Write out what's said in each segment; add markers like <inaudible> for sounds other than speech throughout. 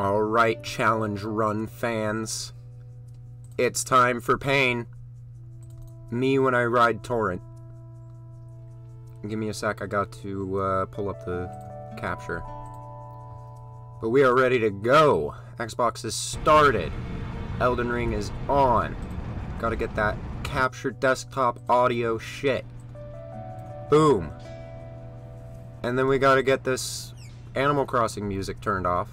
Alright, Challenge Run fans. It's time for pain. Me when I ride Torrent. Give me a sec, I got to uh, pull up the capture. But we are ready to go. Xbox is started. Elden Ring is on. Gotta get that captured desktop audio shit. Boom. And then we gotta get this Animal Crossing music turned off.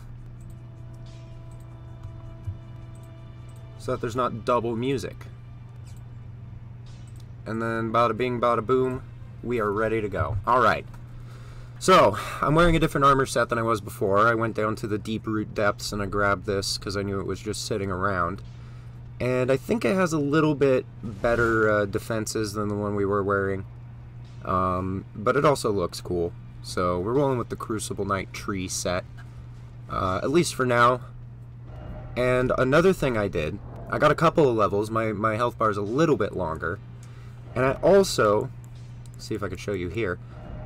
So that there's not double music. And then bada bing bada boom, we are ready to go. Alright. So, I'm wearing a different armor set than I was before. I went down to the Deeproot Depths and I grabbed this because I knew it was just sitting around. And I think it has a little bit better uh, defenses than the one we were wearing. Um, but it also looks cool. So we're rolling with the Crucible Knight tree set. Uh, at least for now. And another thing I did, I got a couple of levels. My, my health bar is a little bit longer. And I also, see if I can show you here,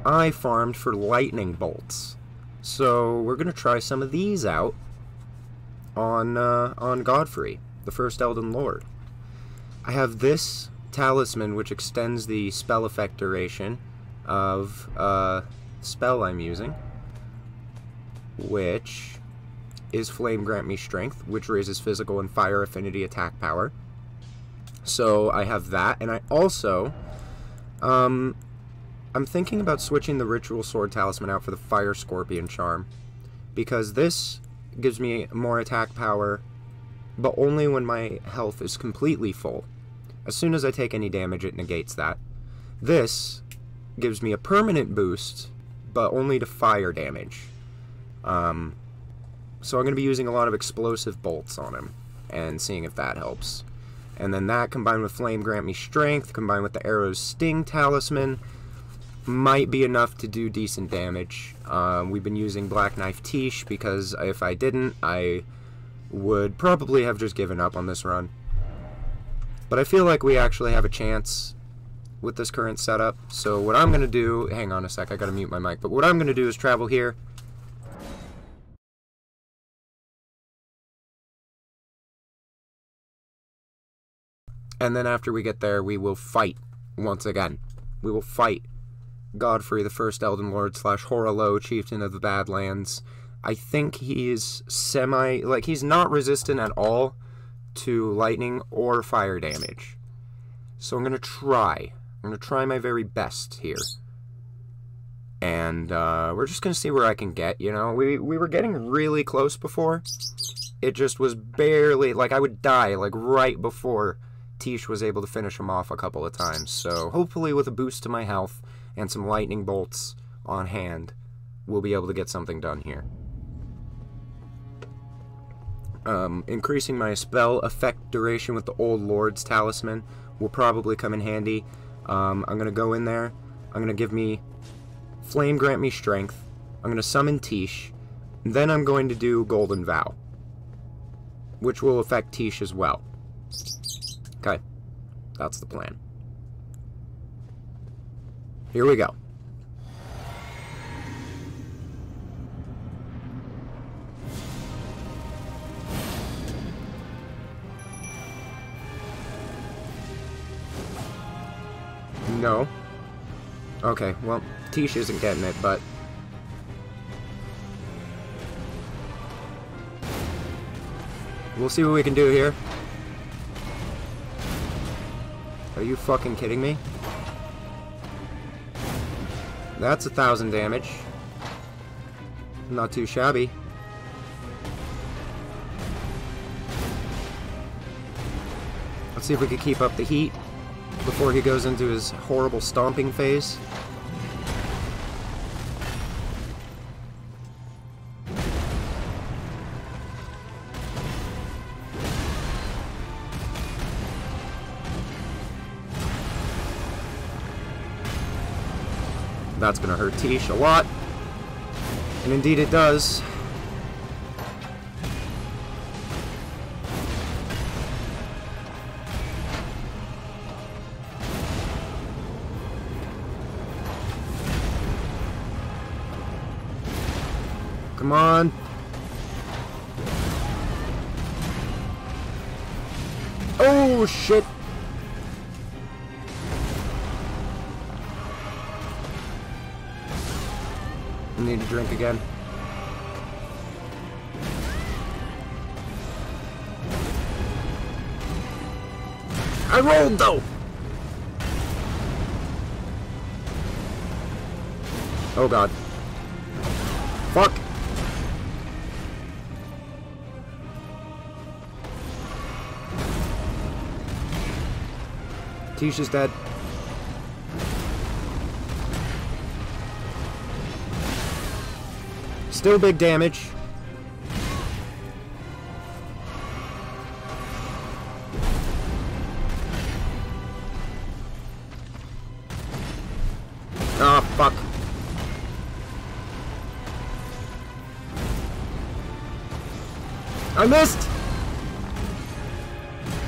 I farmed for lightning bolts. So we're going to try some of these out on, uh, on Godfrey the first Elden Lord. I have this talisman which extends the spell effect duration of uh, spell I'm using, which is Flame Grant Me Strength, which raises physical and fire affinity attack power. So I have that, and I also, um, I'm thinking about switching the Ritual Sword Talisman out for the Fire Scorpion Charm, because this gives me more attack power but only when my health is completely full. As soon as I take any damage, it negates that. This gives me a permanent boost, but only to fire damage. Um, so I'm going to be using a lot of explosive bolts on him, and seeing if that helps. And then that combined with Flame Grant Me Strength, combined with the Arrow's Sting Talisman, might be enough to do decent damage. Um, we've been using Black Knife Tiche because if I didn't, I would probably have just given up on this run. But I feel like we actually have a chance with this current setup. So what I'm going to do, hang on a sec, I got to mute my mic, but what I'm going to do is travel here. And then after we get there, we will fight once again. We will fight Godfrey, the first Elden Lord slash Hoarah chieftain of the Badlands, I think he's semi like he's not resistant at all to lightning or fire damage. So I'm gonna try. I'm gonna try my very best here. And uh, we're just gonna see where I can get. You know, we we were getting really close before. It just was barely like I would die like right before Tiche was able to finish him off a couple of times. So hopefully with a boost to my health and some lightning bolts on hand, we'll be able to get something done here. Um, increasing my spell effect duration with the Old Lord's Talisman will probably come in handy. Um, I'm going to go in there. I'm going to give me Flame Grant Me Strength. I'm going to summon Tiche. Then I'm going to do Golden Vow. Which will affect Tiche as well. Okay. That's the plan. Here we go. No. Okay, well, Tiche isn't getting it, but... We'll see what we can do here. Are you fucking kidding me? That's a thousand damage. Not too shabby. Let's see if we can keep up the heat before he goes into his horrible stomping phase. That's going to hurt Tiche a lot. And indeed it does. Drink again. I rolled though! Oh god. Fuck! Tisha's dead. Still big damage. Ah, oh, fuck. I missed!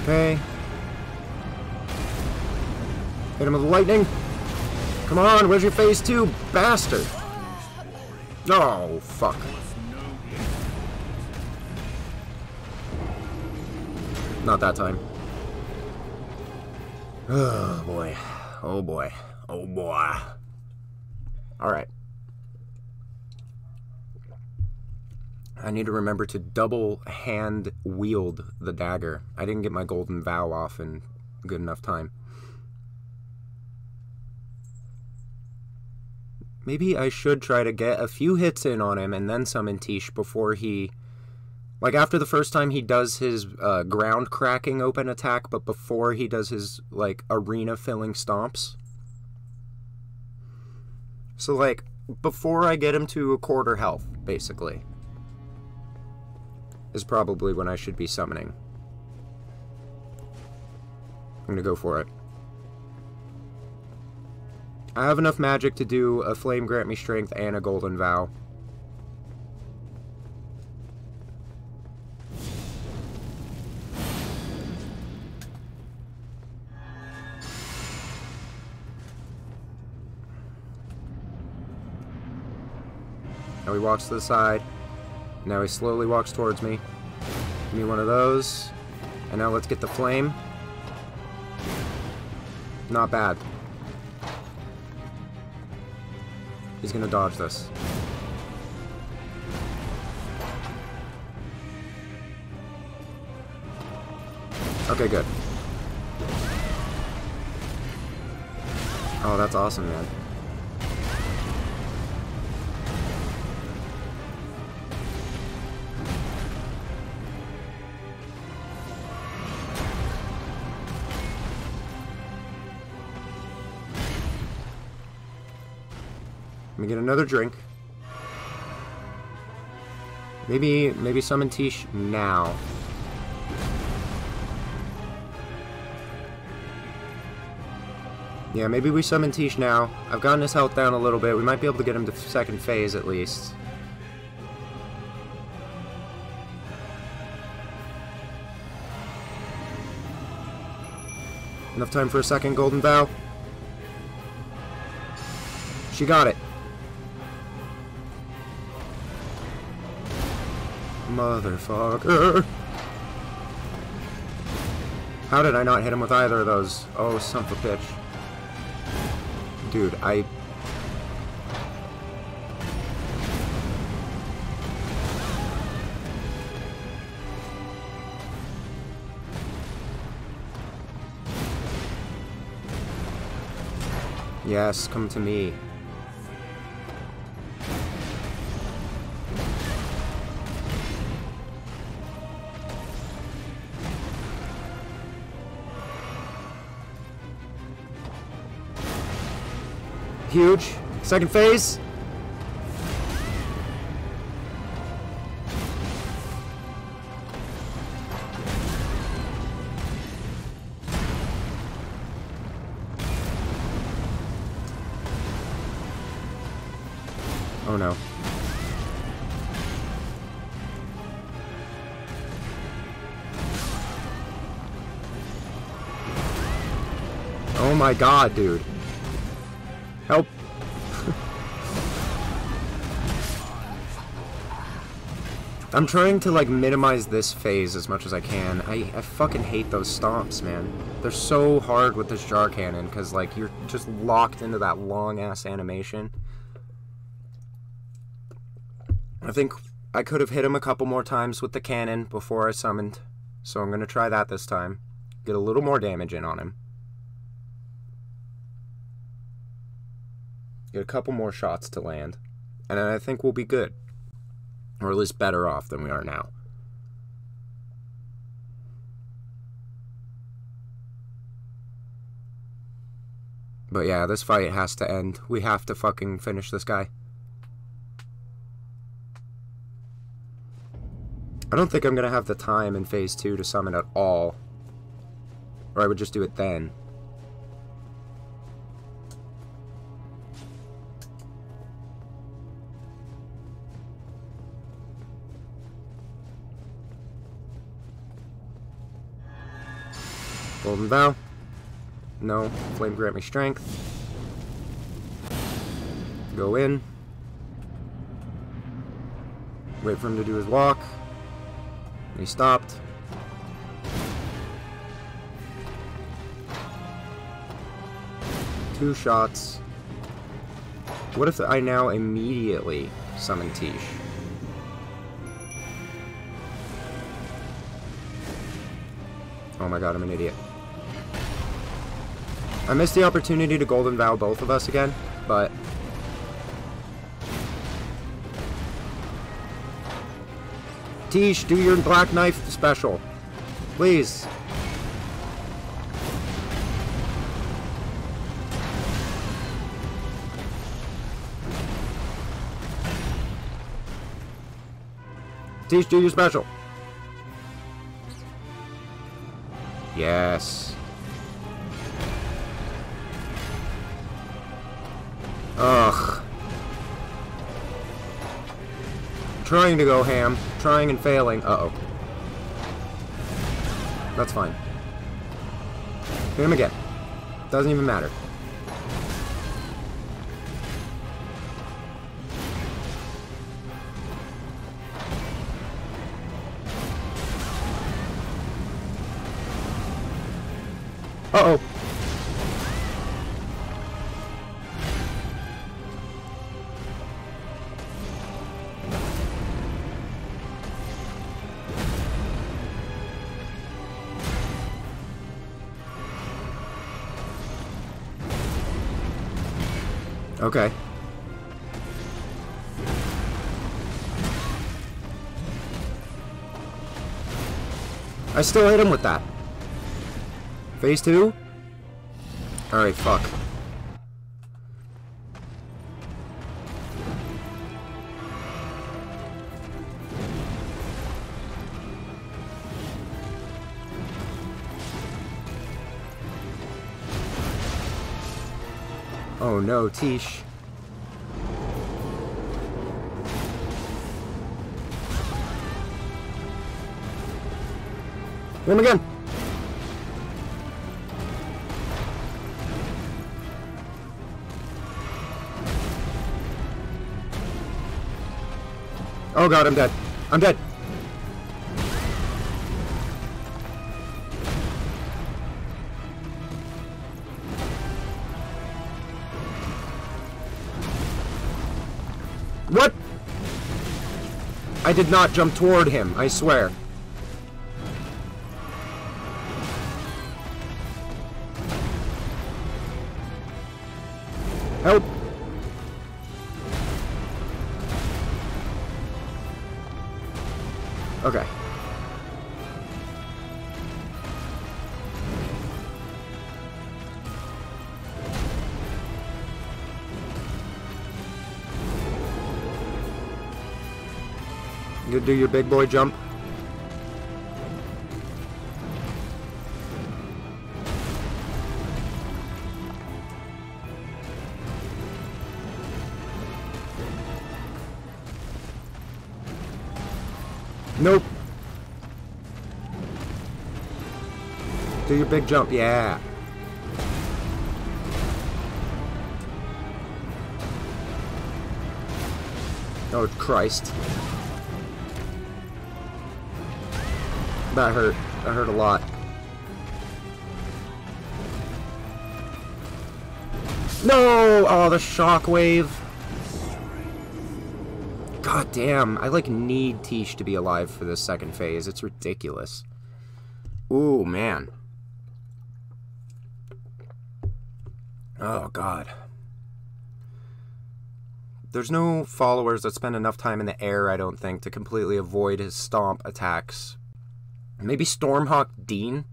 Okay. Hit him with lightning. Come on, where's your phase two, bastard? Oh, fuck. Not that time. <sighs> Oh, boy. Oh, boy. Oh, boy. Alright. I need to remember to double hand wield the dagger. I didn't get my golden vow off in good enough time. Maybe I should try to get a few hits in on him and then summon Tiche before he... Like, after the first time he does his uh, ground cracking open attack, but before he does his, like, arena filling stomps. So, like, before I get him to a quarter health, basically, is probably when I should be summoning. I'm gonna go for it. I have enough magic to do a Flame Grant Me Strength and a Golden Vow. Now he walks to the side. Now he slowly walks towards me. Give me one of those. And now let's get the flame. Not bad. He's gonna dodge this. Okay, good. Oh, that's awesome, man. Me get another drink. Maybe, maybe summon Tiche now. Yeah, maybe we summon Tiche now. I've gotten his health down a little bit. We might be able to get him to second phase at least. Enough time for a second Golden Vow. She got it. Motherfucker. How did I not hit him with either of those? Oh, son of a bitch. Dude, I... Yes, come to me. Huge. Second phase. Oh no. Oh my god, dude. I'm trying to like minimize this phase as much as I can. I, I fucking hate those stomps, man. They're so hard with this jar cannon because like you're just locked into that long ass animation. I think I could have hit him a couple more times with the cannon before I summoned. So I'm going to try that this time. Get a little more damage in on him. Get a couple more shots to land. And I think we'll be good. Or at least better off than we are now. But yeah, this fight has to end. We have to fucking finish this guy. I don't think I'm going to have the time in Phase 2 to summon at all. Or I would just do it then. Golden Vow. No. Flame grant me strength. Go in. Wait for him to do his walk. He stopped. Two shots. What if I now immediately summon Tiche? Oh my god, I'm an idiot. I missed the opportunity to Golden Vow both of us again, but... Tiche, do your Black Knife special. Please. Tiche, do your special. Yes. Trying to go ham. Trying and failing. Uh-oh. That's fine. Hit him again. Doesn't even matter. Still hit him with that. Phase two? Alright, fuck. Oh no, Tiche. Him again. Oh god, I'm dead. I'm dead. What? I did not jump toward him, I swear. Help! Okay. You do your big boy jump. Nope. Do your big jump, yeah. Oh, Christ. That hurt. That hurt a lot. No! Oh, the shockwave. Damn. I, like, need Tiche to be alive for this second phase. It's ridiculous. Ooh, man. Oh, God. There's no followers that spend enough time in the air, I don't think, to completely avoid his stomp attacks. Maybe Stormhawk Deenh?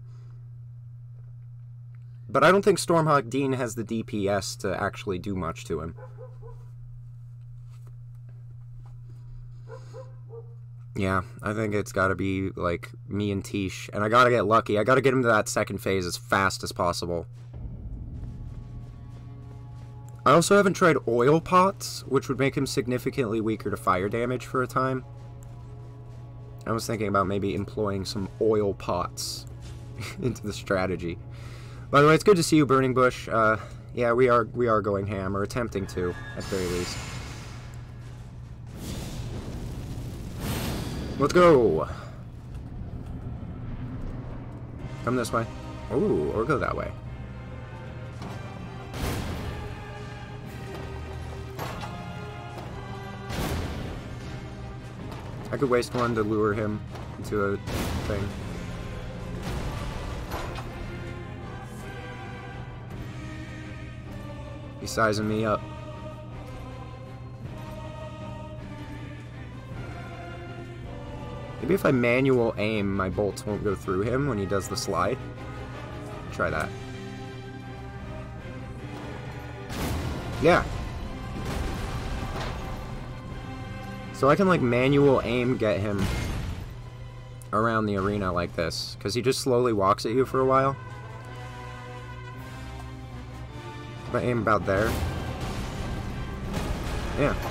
But I don't think Stormhawk Deenh has the DPS to actually do much to him. Yeah, I think it's got to be, like, me and Tiche. And I got to get lucky. I got to get him to that second phase as fast as possible. I also haven't tried oil pots, which would make him significantly weaker to fire damage for a time. I was thinking about maybe employing some oil pots <laughs> into the strategy. By the way, it's good to see you, Burning Bush. Uh, yeah, we are we are going ham, or attempting to, at very least. Let's go! Come this way. Ooh, or go that way. I could waste one to lure him into a thing. He's sizing me up. Maybe if I manual aim, my bolts won't go through him when he does the slide. Try that. Yeah. So I can like manual aim get him around the arena like this. Because he just slowly walks at you for a while. If I aim about there. Yeah.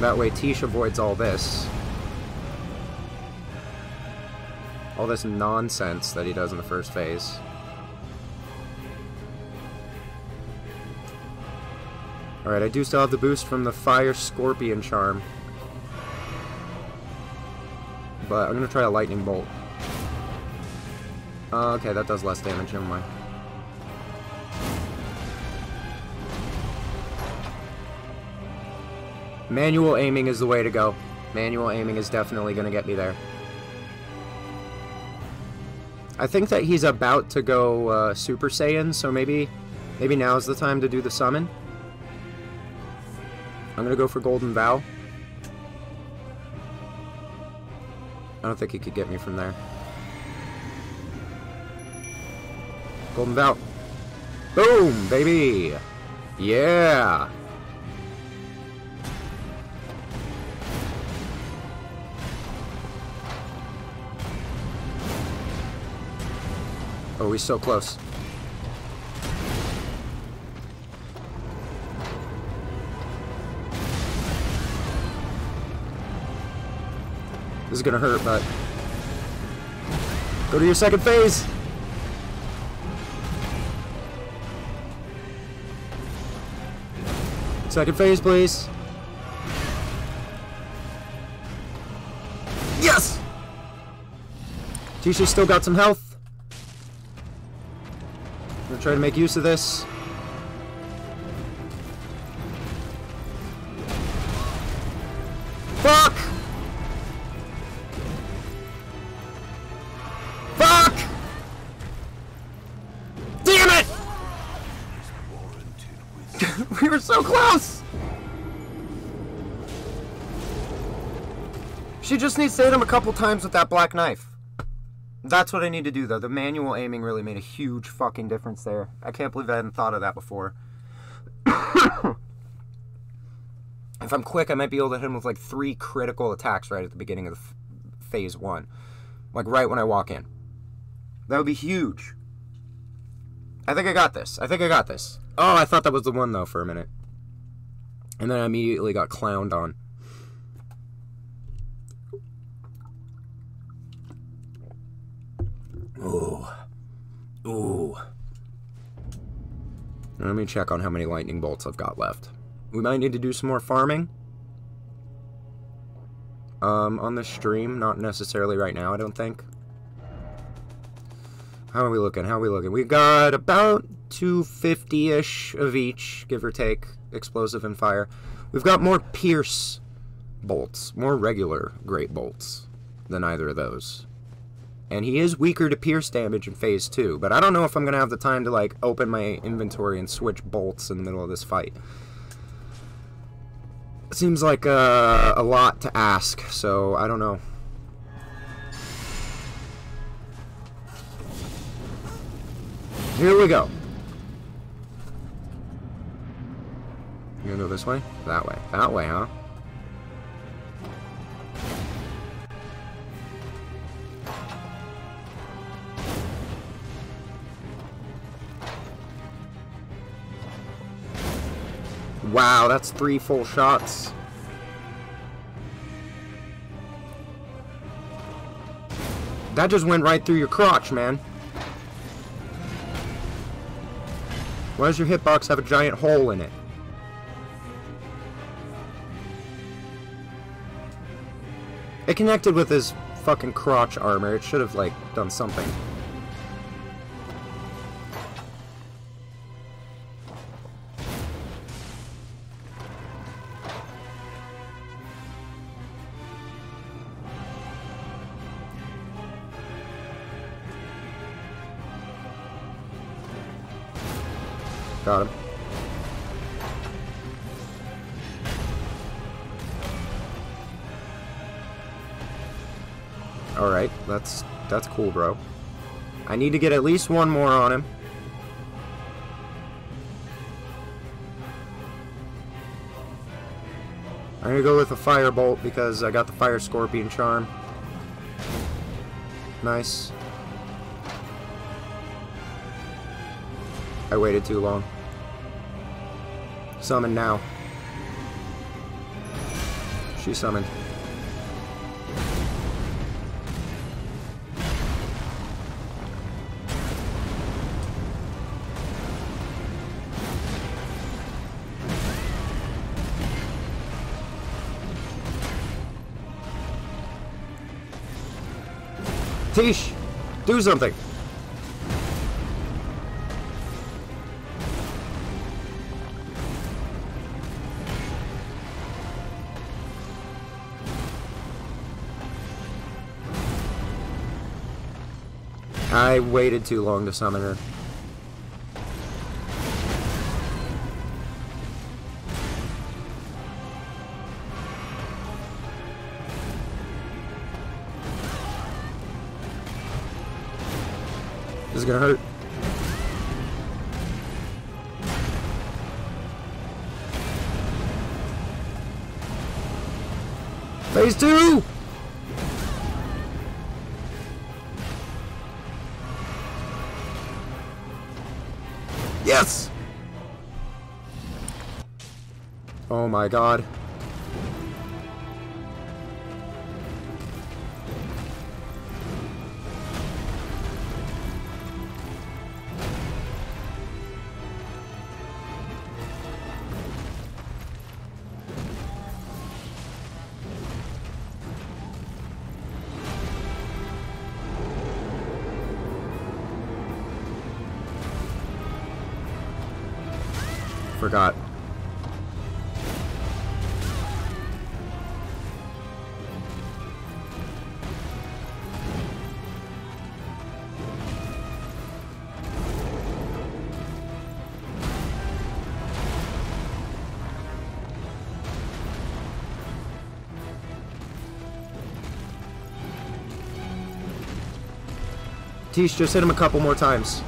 That way Tiche avoids all this. All this nonsense that he does in the first phase. Alright, I do still have the boost from the Fire Scorpion Charm. But I'm going to try a Lightning Bolt. Uh, okay, that does less damage, never mind. Manual aiming is the way to go. Manual aiming is definitely going to get me there. I think that he's about to go uh, Super Saiyan, so maybe maybe now's the time to do the summon. I'm going to go for Golden Vow. I don't think he could get me from there. Golden Vow. Boom, baby! Yeah! Oh, he's so close. This is gonna hurt, but... Go to your second phase! Second phase, please. Yes! Tisha's still got some health. Try to make use of this. Fuck! Fuck! Damn it! <laughs> we were so close! She just needs to hit him a couple times with that black knife. That's what I need to do, though. The manual aiming really made a huge fucking difference there. I can't believe I hadn't thought of that before. <coughs> if I'm quick, I might be able to hit him with like three critical attacks right at the beginning of the phase one. Like right when I walk in. That would be huge. I think I got this. I think I got this. Oh, I thought that was the one, though, for a minute. And then I immediately got clowned on. Ooh. Ooh. Let me check on how many lightning bolts I've got left. We might need to do some more farming. Um, on the stream, not necessarily right now, I don't think. How are we looking? How are we looking? We've got about 250-ish of each, give or take, explosive and fire. We've got more pierce bolts, more regular great bolts than either of those. And he is weaker to pierce damage in phase 2, but I don't know if I'm to have the time to, like, open my inventory and switch bolts in the middle of this fight. Seems like uh, a lot to ask, so I don't know. Here we go. You gonna go this way? That way. That way, huh? Wow, that's three full shots. That just went right through your crotch, man. Why does your hitbox have a giant hole in it? It connected with his fucking crotch armor. It should have, like, done something. Cool, bro. I need to get at least one more on him. I'm gonna go with a firebolt because I got the fire scorpion charm. Nice. I waited too long. Summon now. She summoned. Tiche, do something. I waited too long to summon her. Gonna hurt. Phase two! Yes! Oh my god. Just hit him a couple more times.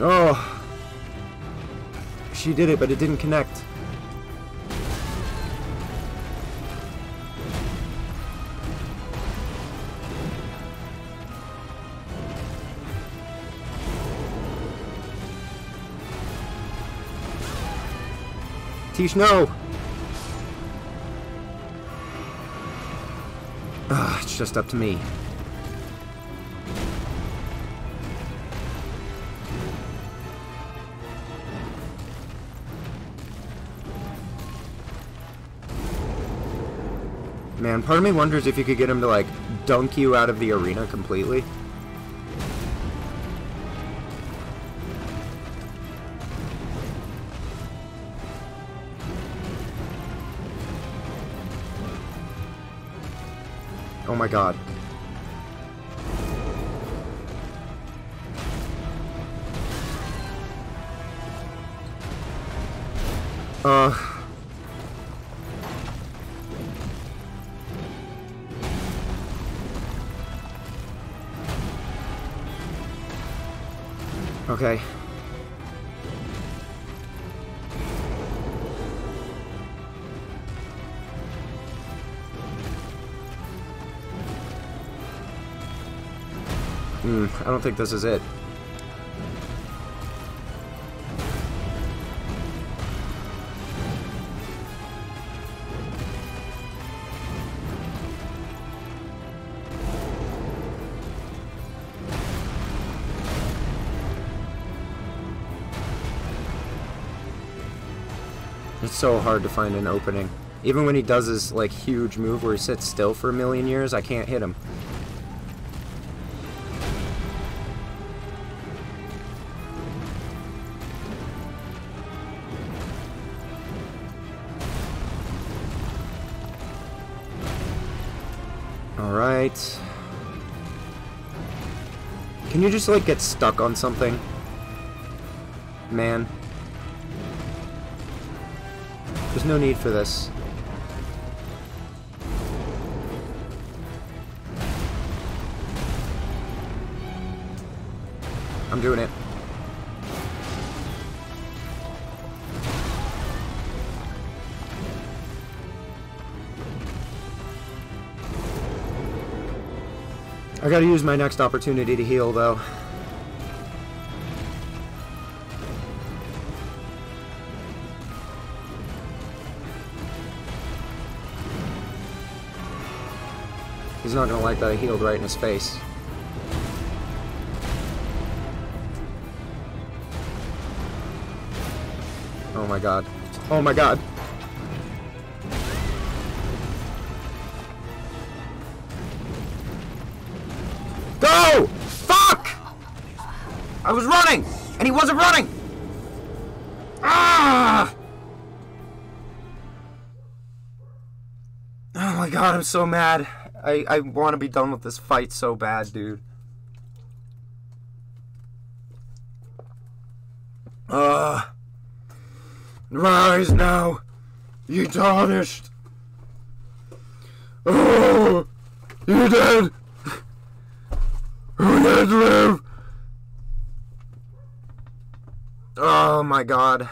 Oh. She did it, but it didn't connect. Tiche, no! just up to me. Man, part of me wonders if you could get him to, like, dunk you out of the arena completely. God. Uh... Okay. I don't think this is it. It's so hard to find an opening. Even when he does his, like, huge move where he sits still for a million years, I can't hit him. Just, like, get stuck on something? Man. There's no need for this. I'm doing it. I gotta use my next opportunity to heal, though. He's not gonna like that I healed right in his face. Oh my god. Oh my god. And he wasn't running! Ah! Oh my god, I'm so mad. I, I want to be done with this fight so bad, dude. Uh, rise now, ye tarnished. Oh, you dead. Who dead live? Oh my god.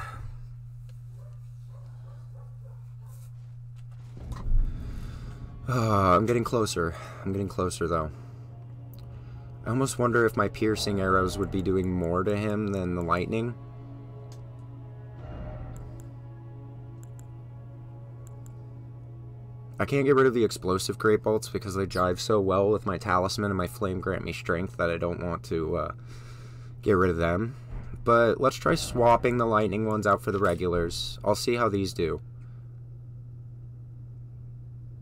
Uh, I'm getting closer. I'm getting closer, though. I almost wonder if my piercing arrows would be doing more to him than the lightning. I can't get rid of the explosive great bolts because they jive so well with my talisman and my flame grant me strength that I don't want to uh, get rid of them. But let's try swapping the lightning ones out for the regulars. I'll see how these do.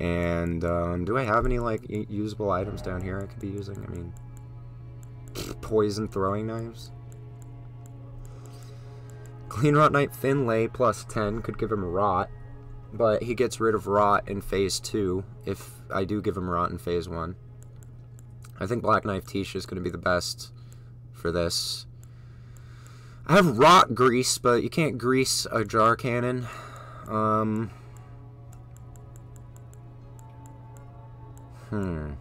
And um, do I have any like usable items down here I could be using? I mean, <laughs> poison throwing knives. Cleanrot Knight Finlay plus 10 could give him rot, but he gets rid of rot in phase 2 if I do give him rot in phase 1. I think Black Knife Tisha is going to be the best for this. I have rot grease, but you can't grease a jar cannon. Um, Hmm.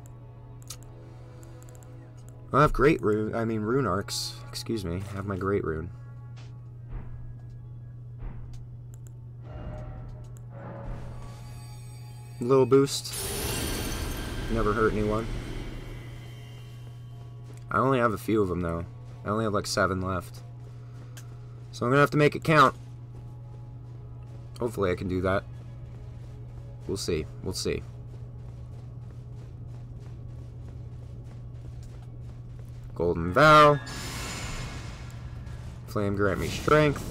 I have great rune. I mean, rune arcs. Excuse me. I have my great rune. Little boost. Never hurt anyone. I only have a few of them, though. I only have like seven left. So I'm going to have to make it count. Hopefully I can do that. We'll see. We'll see. Golden Vow. Flame grant me strength.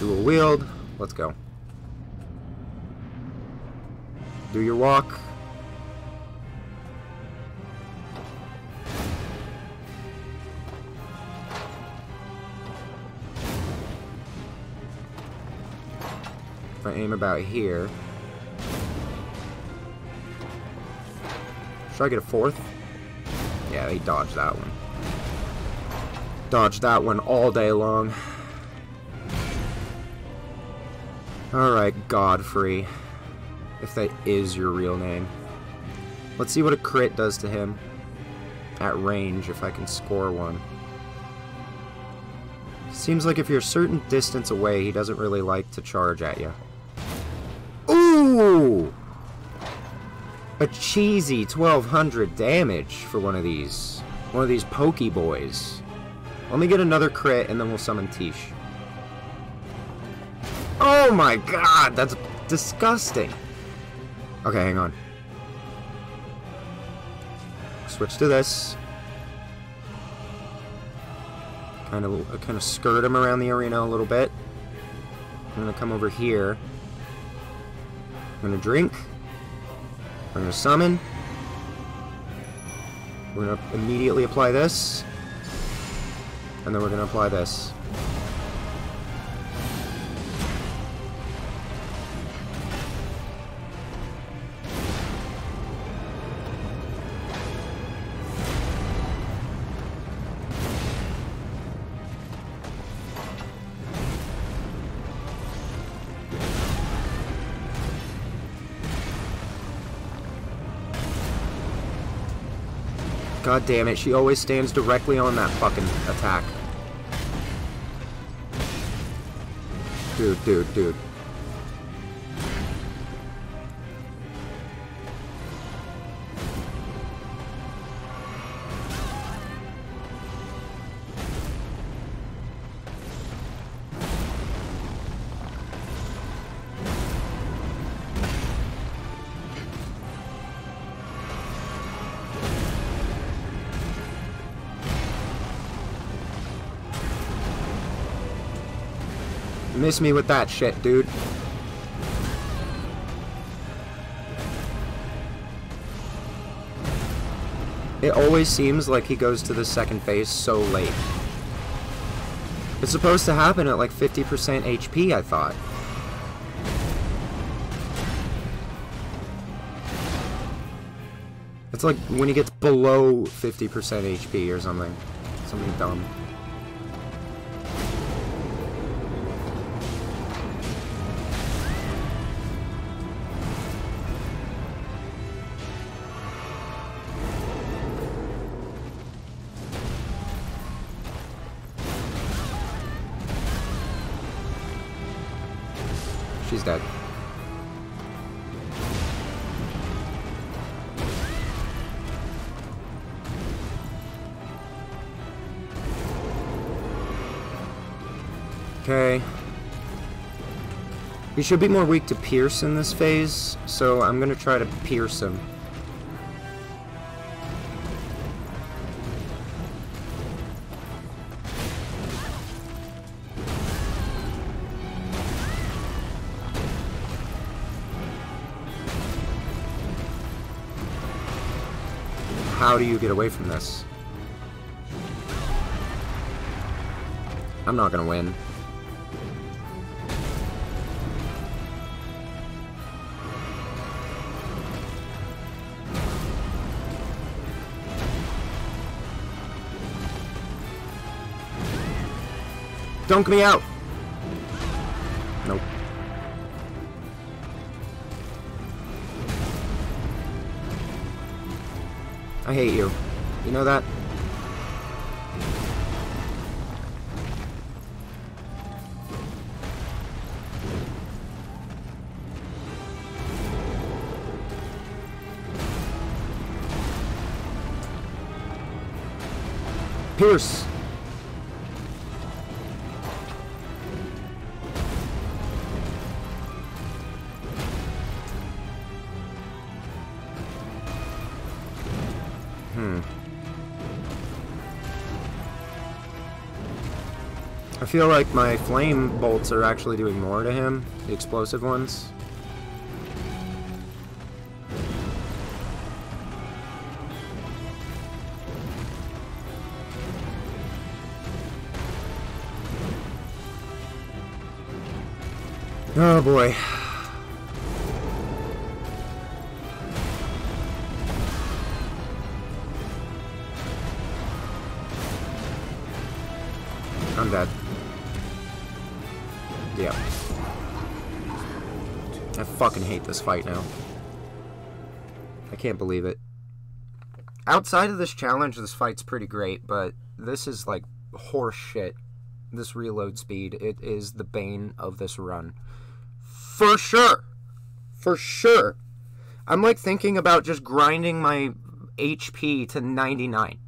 Dual wield. Let's go. Do your walk. Aim about here. Should I get a fourth? Yeah, they dodged that one. Dodged that one all day long. Alright, Godfrey. If that is your real name. Let's see what a crit does to him. At range, if I can score one. Seems like if you're a certain distance away, he doesn't really like to charge at you. Ooh! A cheesy 1200 damage for one of these. One of these pokey boys. Let me get another crit and then we'll summon Tiche. Oh my god, that's disgusting. Okay, hang on. Switch to this. Kind of, kind of skirt him around the arena a little bit. I'm gonna come over here. I'm gonna drink. I'm gonna summon. We're gonna immediately apply this. And then we're gonna apply this. Damn it, she always stands directly on that fucking attack. Dude, dude, dude. Me with that shit, dude. It always seems like he goes to the second phase so late. It's supposed to happen at like 50% HP, I thought. It's like when he gets below 50% HP or something. Something dumb. Dead. Okay. He should be more weak to pierce in this phase, so I'm gonna try to pierce him. How do you get away from this? I'm not gonna win. Dunk me out! I hate you. You know that? Pierce! I feel like my flame bolts are actually doing more to him, the explosive ones. Oh boy. Hate this fight now. I can't believe it. Outside of this challenge, this fight's pretty great, but this is like horse shit. This reload speed, it is the bane of this run. For sure. For sure. I'm like thinking about just grinding my HP to 99.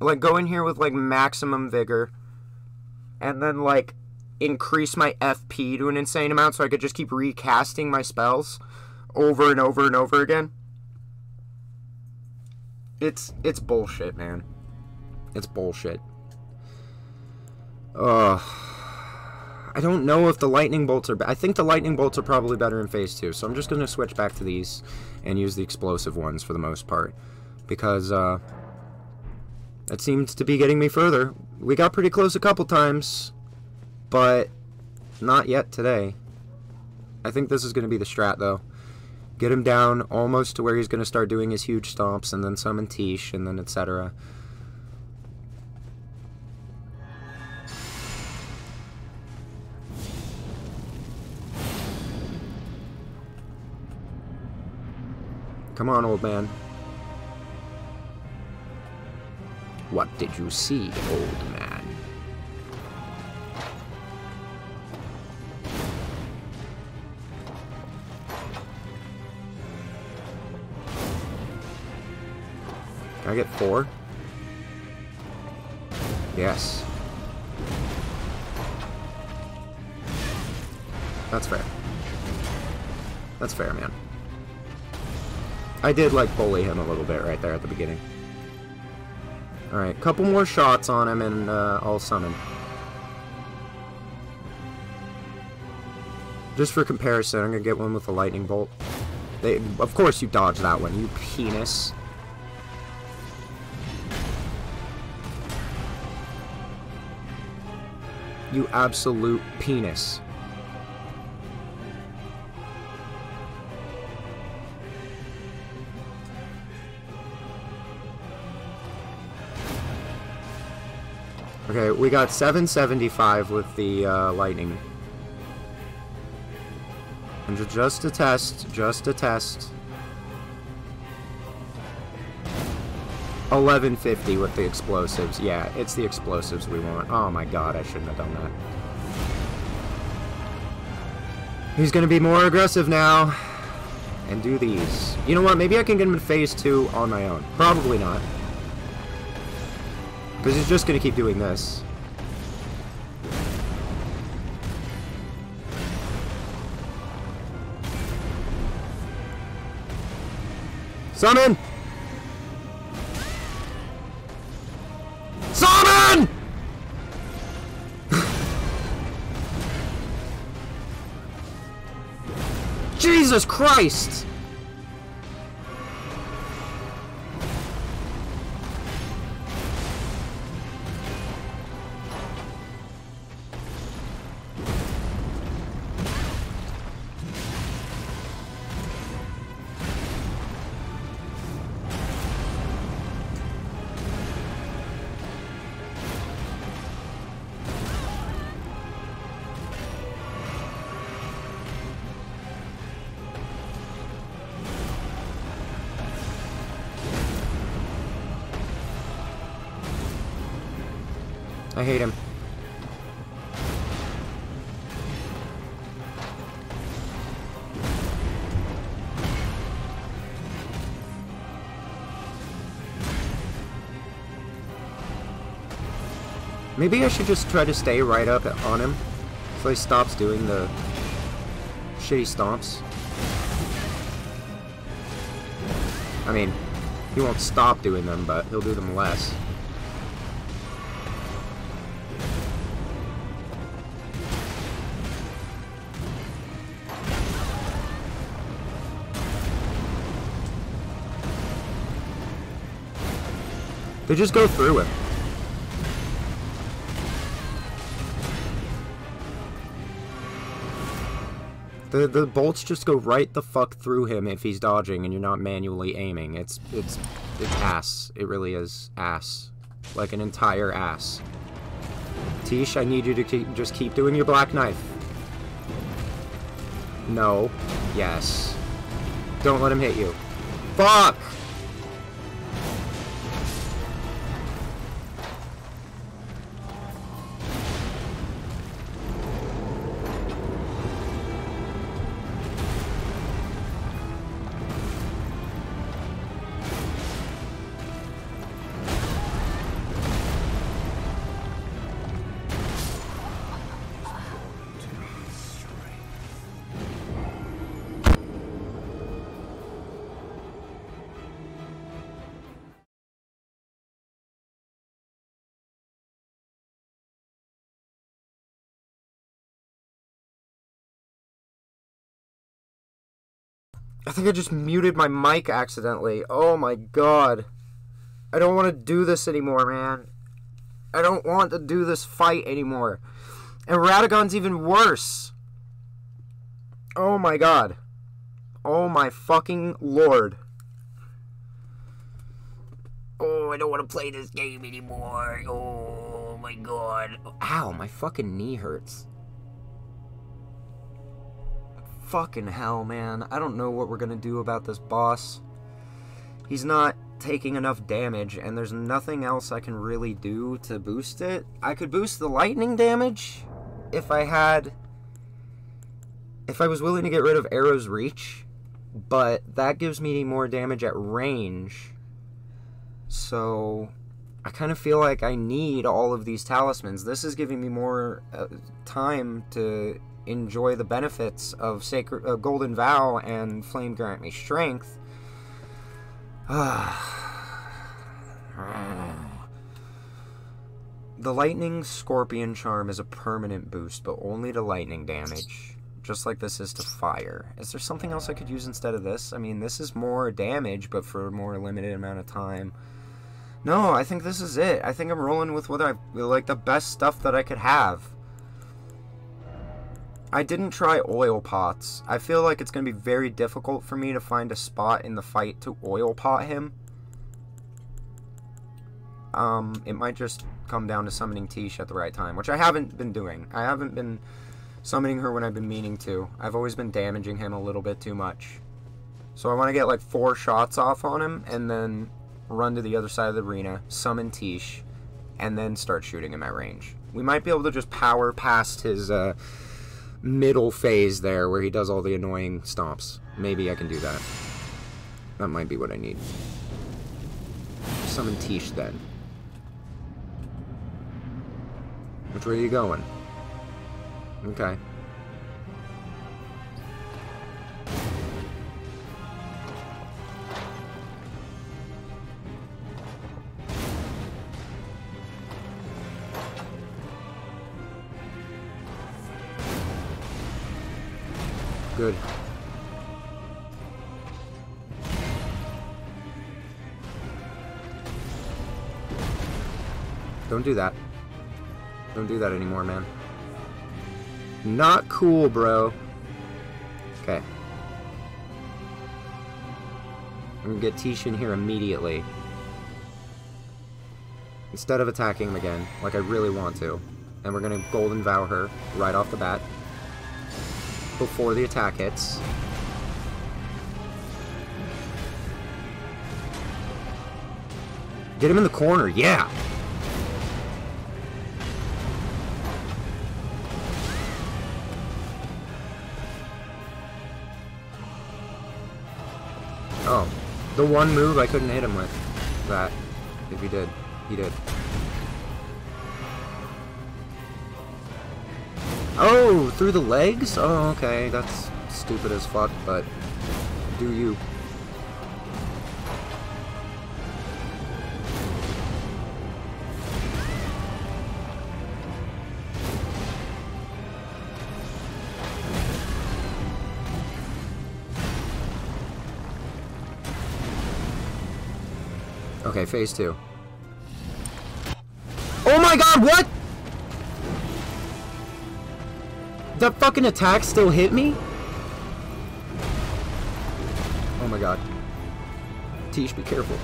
Like go in here with like maximum vigor and then like increase my FP to an insane amount so I could just keep recasting my spells over and over and over again. It's it's bullshit, man. It's bullshit. Ugh. I don't know if the lightning bolts are. I think the lightning bolts are probably better in phase two, so I'm just gonna switch back to these and use the explosive ones for the most part because uh, that seems to be getting me further. We got pretty close a couple times, but not yet today. I think this is gonna be the strat though. Get him down almost to where he's gonna start doing his huge stomps, and then summon Tiche, and then etc. Come on, old man. What did you see, old I get four? Yes. That's fair. That's fair, man. I did, like, bully him a little bit right there at the beginning. Alright, couple more shots on him and uh, I'll summon. Just for comparison, I'm gonna get one with a lightning bolt. They, of course you dodge that one, you penis. You absolute penis. Okay, we got 775 with the uh, lightning. And just a test, just a test. 1150 with the explosives. Yeah, it's the explosives we want. Oh my god, I shouldn't have done that. He's gonna be more aggressive now. And do these. You know what, maybe I can get him in phase 2 on my own. Probably not. Because he's just to keep doing this. Summon! Jesus Christ! I hate him. Maybe I should just try to stay right up on him so he stops doing the shitty stomps. I mean, he won't stop doing them, but he'll do them less. They just go through him. The the bolts just go right the fuck through him if he's dodging and you're not manually aiming. It's it's it's ass. It really is ass. Like an entire ass. Tiche, I need you to keep, just keep doing your black knife. No. Yes. Don't let him hit you. Fuck! Think I just muted my mic accidentally. Oh my god. I don't want to do this anymore, man. I don't want to do this fight anymore. And Radagon's even worse. Oh my god. Oh my fucking lord. Oh, I don't want to play this game anymore. Oh my god. Ow, my fucking knee hurts fucking hell, man. I don't know what we're gonna do about this boss. He's not taking enough damage, and there's nothing else I can really do to boost it. I could boost the lightning damage if I had... If I was willing to get rid of Arrow's Reach, but that gives me more damage at range. So, I kind of feel like I need all of these talismans. This is giving me more uh, time to enjoy the benefits of sacred uh, golden vow and flame grant me strength. <sighs> The lightning scorpion charm is a permanent boost but only to lightning damage just like this is to fire. Is there something else i could use instead of this? I mean this is more damage but for a more limited amount of time. No i think this is it. I think i'm rolling with what i like the best stuff that i could have I didn't try oil pots. I feel like it's going to be very difficult for me to find a spot in the fight to oil pot him. Um, it might just come down to summoning Tiche at the right time, which I haven't been doing. I haven't been summoning her when I've been meaning to. I've always been damaging him a little bit too much. So I want to get like four shots off on him and then run to the other side of the arena, summon Tiche, and then start shooting him at range. We might be able to just power past his uh, middle phase there where he does all the annoying stomps. Maybe I can do that. That might be what I need. Summon Tiche then. Which way are you going? Okay. Don't do that. Don't do that anymore, man. Not cool, bro. Okay. I'm gonna get Tiche in here immediately. Instead of attacking him again, like I really want to. And we're gonna Golden Vow her right off the bat before the attack hits. Get him in the corner, yeah! The one move I couldn't hit him with. That. If he did, he did. Oh, through the legs? Oh, okay. That's stupid as fuck, but do you. Okay, phase two. Oh my god, what? That fucking attack still hit me? Oh my god. Tiche, be careful.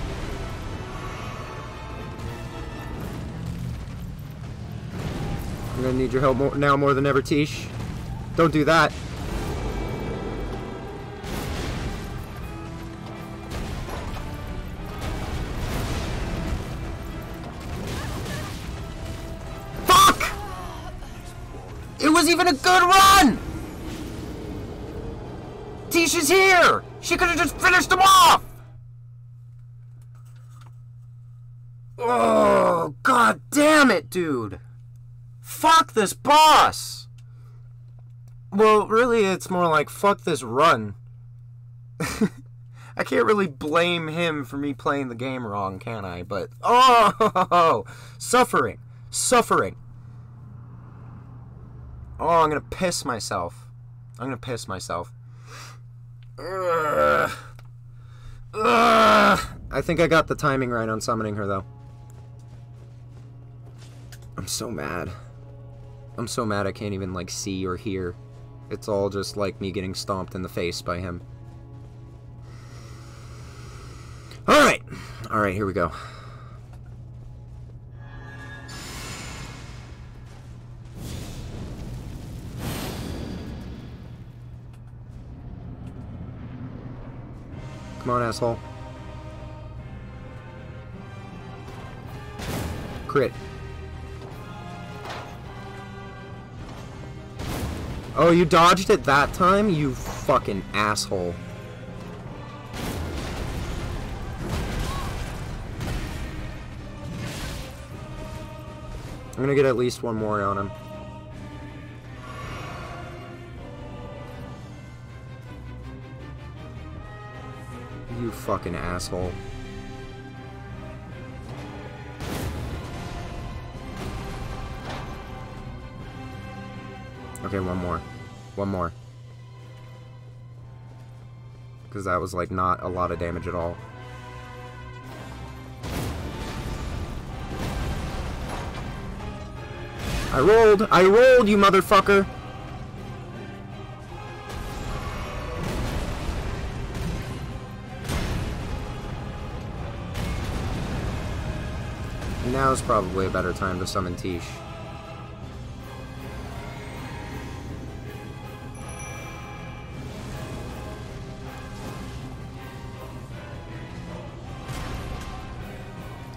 I'm gonna need your help more, now more than ever, Tiche. Don't do that. Good run! Tiche is here! She could have just finished him off! Oh, god damn it, dude! Fuck this boss! Well, really, it's more like fuck this run. <laughs> I can't really blame him for me playing the game wrong, can I? But, oh, <laughs> suffering, suffering. Oh, I'm gonna piss myself. I'm gonna piss myself. Ugh. Ugh. I think I got the timing right on summoning her, though. I'm so mad. I'm so mad I can't even, like, see or hear. It's all just like me getting stomped in the face by him. Alright! Alright, here we go. Come on, asshole. Crit. Oh, you dodged it that time? You fucking asshole. I'm gonna get at least one more on him. Fucking asshole. Okay, one more. One more. Because that was, like, not a lot of damage at all. I rolled! I rolled, you motherfucker! Now's probably a better time to summon Tiche.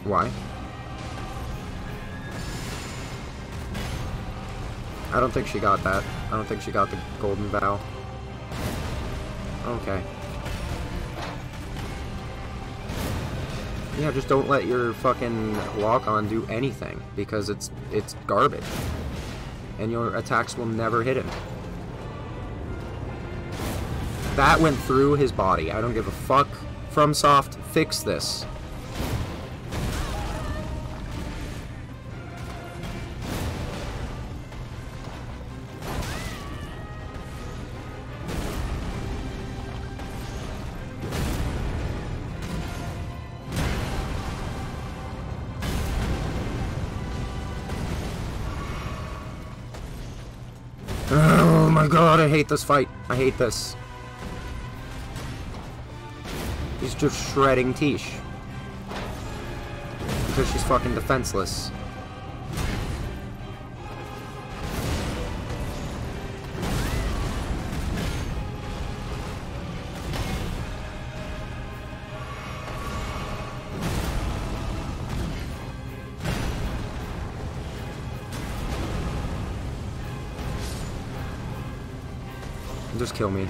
Why? I don't think she got that. I don't think she got the golden vow. Okay. Yeah, just don't let your fucking walk-on do anything because it's it's garbage. And your attacks will never hit him. That went through his body. I don't give a fuck. FromSoft, fix this. I hate this fight. I hate this. He's just shredding Tiche. Because she's fucking defenseless. Just kill me.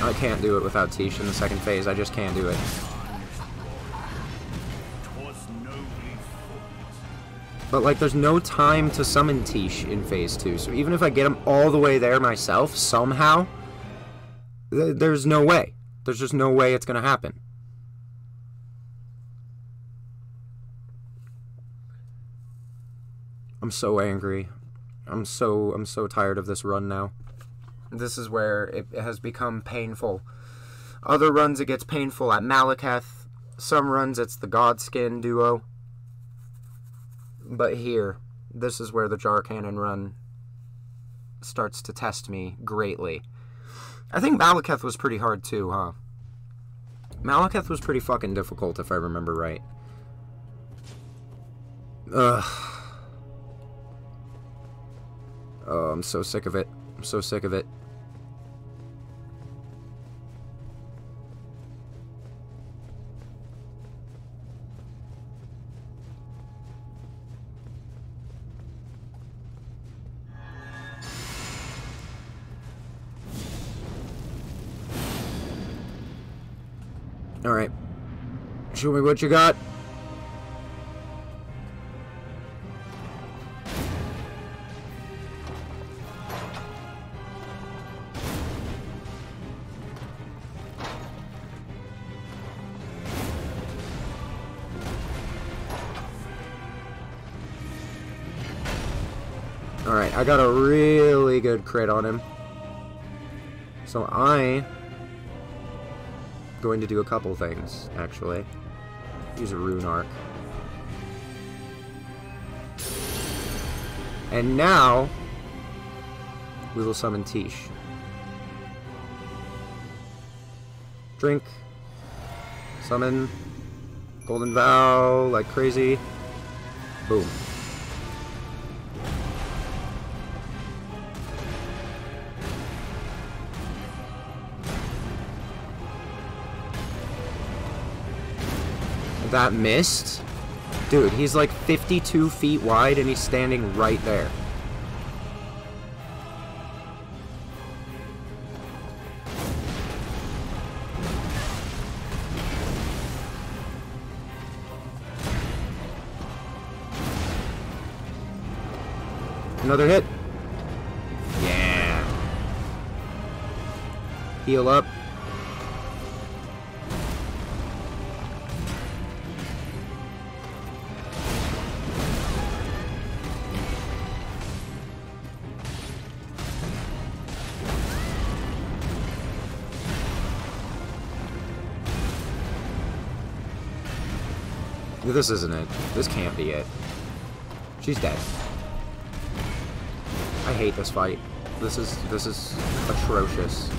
I can't do it without Tiche in the second phase. I just can't do it. But, like, there's no time to summon Tiche in Phase 2. So even if I get him all the way there myself, somehow, th there's no way. There's just no way it's going to happen. I'm so angry. I'm so, I'm so tired of this run now. This is where it has become painful. Other runs it gets painful at Maliketh. Some runs it's the Godskin duo. But here, this is where the Jar Cannon run starts to test me greatly. I think Maliketh was pretty hard too, huh? Maliketh was pretty fucking difficult, if I remember right. Ugh. Oh, I'm so sick of it. I'm so sick of it. Show me what you got. Alright, I got a really good crit on him. So I going to do a couple things, actually. Use a rune arc. And now, we will summon Tiche. Drink. Summon. Golden Vow, like crazy. Boom. That missed? Dude, he's like 52 feet wide and he's standing right there. Another hit. Yeah. Heal up. This isn't it. This can't be it. She's dead. I hate this fight. This is this is atrocious.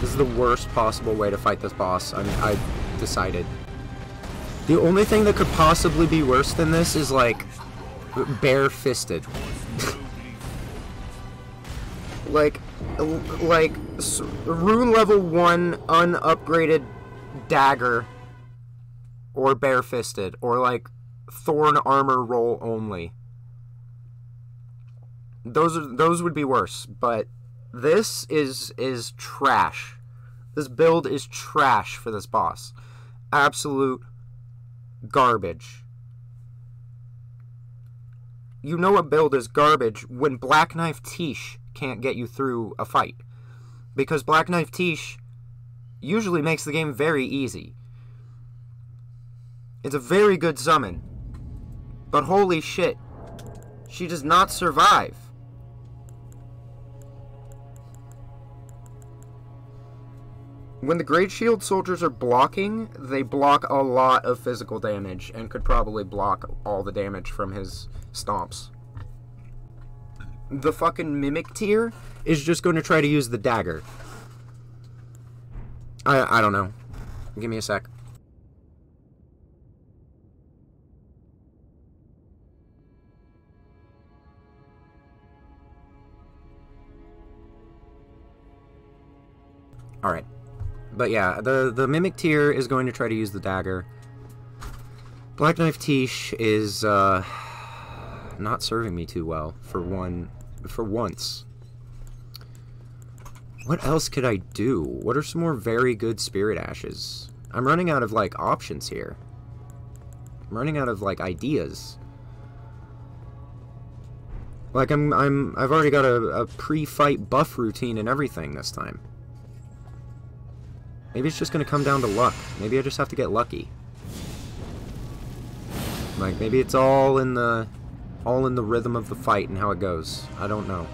This is the worst possible way to fight this boss. I mean, I've decided. The only thing that could possibly be worse than this is like bare-fisted. <laughs> like like rune level 1 unupgraded dagger or bare-fisted or like thorn armor roll only. Those are those would be worse, but this is is trash. This build is trash for this boss. Absolute garbage. You know a build is garbage when Black Knife Tiche can't get you through a fight. Because Black Knife Tiche usually makes the game very easy. It's a very good summon. But holy shit. She does not survive. When the Great Shield soldiers are blocking, they block a lot of physical damage and could probably block all the damage from his stomps. The fucking Mimic Tear is just going to try to use the dagger. I, I don't know. Give me a sec. But yeah, the, the Mimic Tear is going to try to use the dagger. Black Knife Tiche is, uh, not serving me too well for one, for once. What else could I do? What are some more very good Spirit Ashes? I'm running out of, like, options here. I'm running out of, like, ideas. Like, I'm, I'm, I've already got a, a pre-fight buff routine and everything this time. Maybe it's just going to come down to luck. Maybe I just have to get lucky. Like, maybe it's all in the... all in the rhythm of the fight and how it goes. I don't know.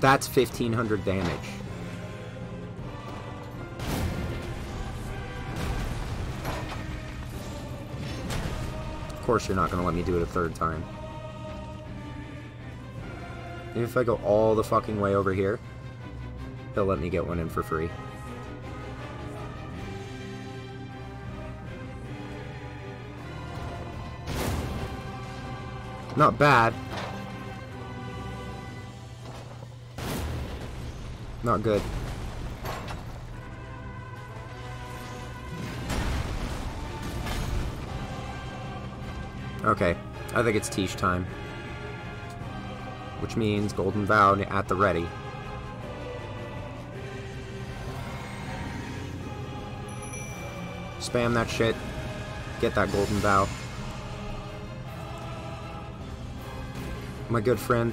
That's 1500 damage. Course you're not going to let me do it a third time. Even if I go all the fucking way over here, he'll let me get one in for free. Not bad. Not good. Okay, I think it's Tiche time. Which means Golden Vow at the ready. Spam that shit. Get that Golden Vow. My good friend.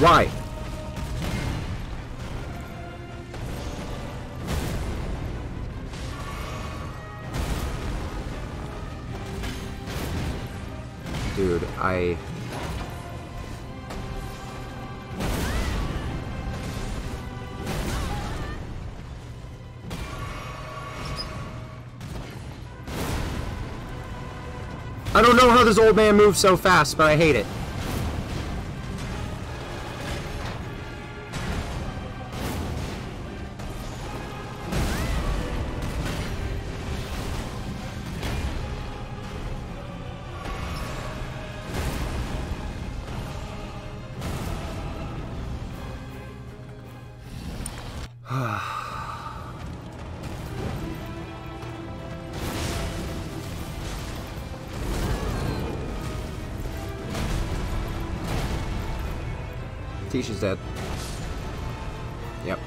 Why? Dude, I... I don't know how this old man moves so fast, but I hate it. Tiche's dead. Yep.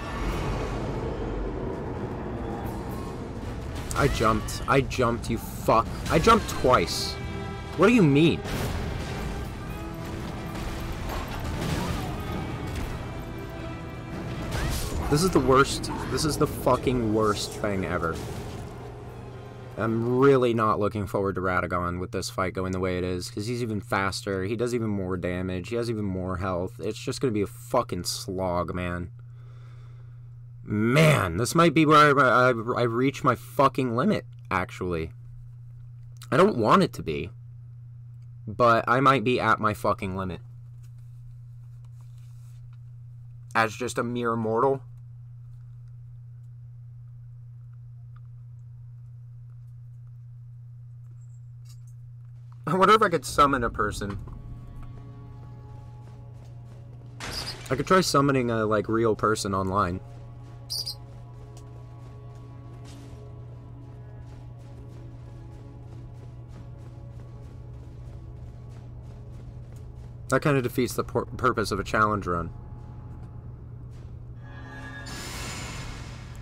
I jumped. I jumped, you fuck. I jumped twice. What do you mean? This is the worst. This is the fucking worst thing ever. I'm really not looking forward to Radagon with this fight going the way it is, because he's even faster, he does even more damage, he has even more health. It's just going to be a fucking slog, man. Man, this might be where I, I, I reach my fucking limit, actually. I don't want it to be, but I might be at my fucking limit. As just a mere mortal. I wonder if I could summon a person. I could try summoning a, like, real person online. That kind of defeats the purpose of a challenge run.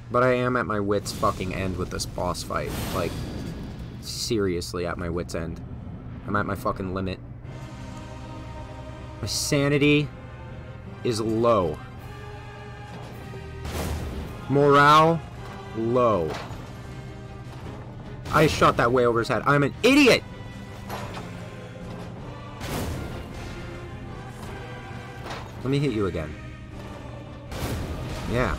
But I am at my wit's fucking end with this boss fight. Like, seriously at my wit's end. I'm at my fucking limit. My sanity is low. Morale, low. I shot that way over his head. I'm an idiot! Let me hit you again. Yeah.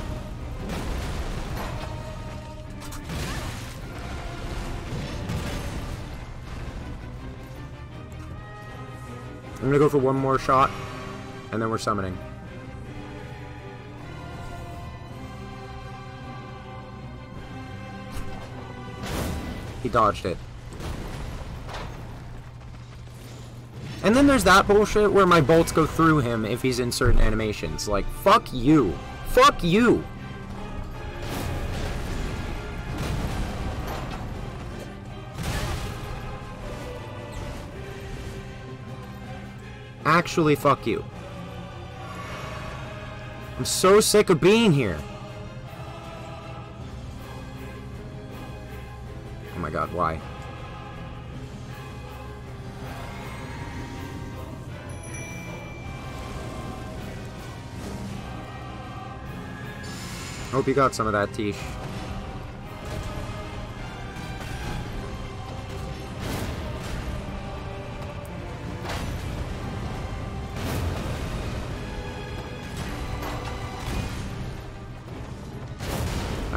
I'm gonna go for one more shot, and then we're summoning. He dodged it. And then there's that bullshit where my bolts go through him if he's in certain animations. Like, fuck you. Fuck you. Actually, fuck you. I'm so sick of being here. Oh my god, why? Hope you got some of that, Tiche.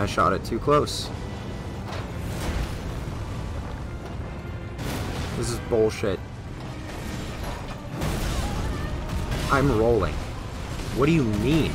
I shot it too close. This is bullshit. I'm rolling. What do you mean?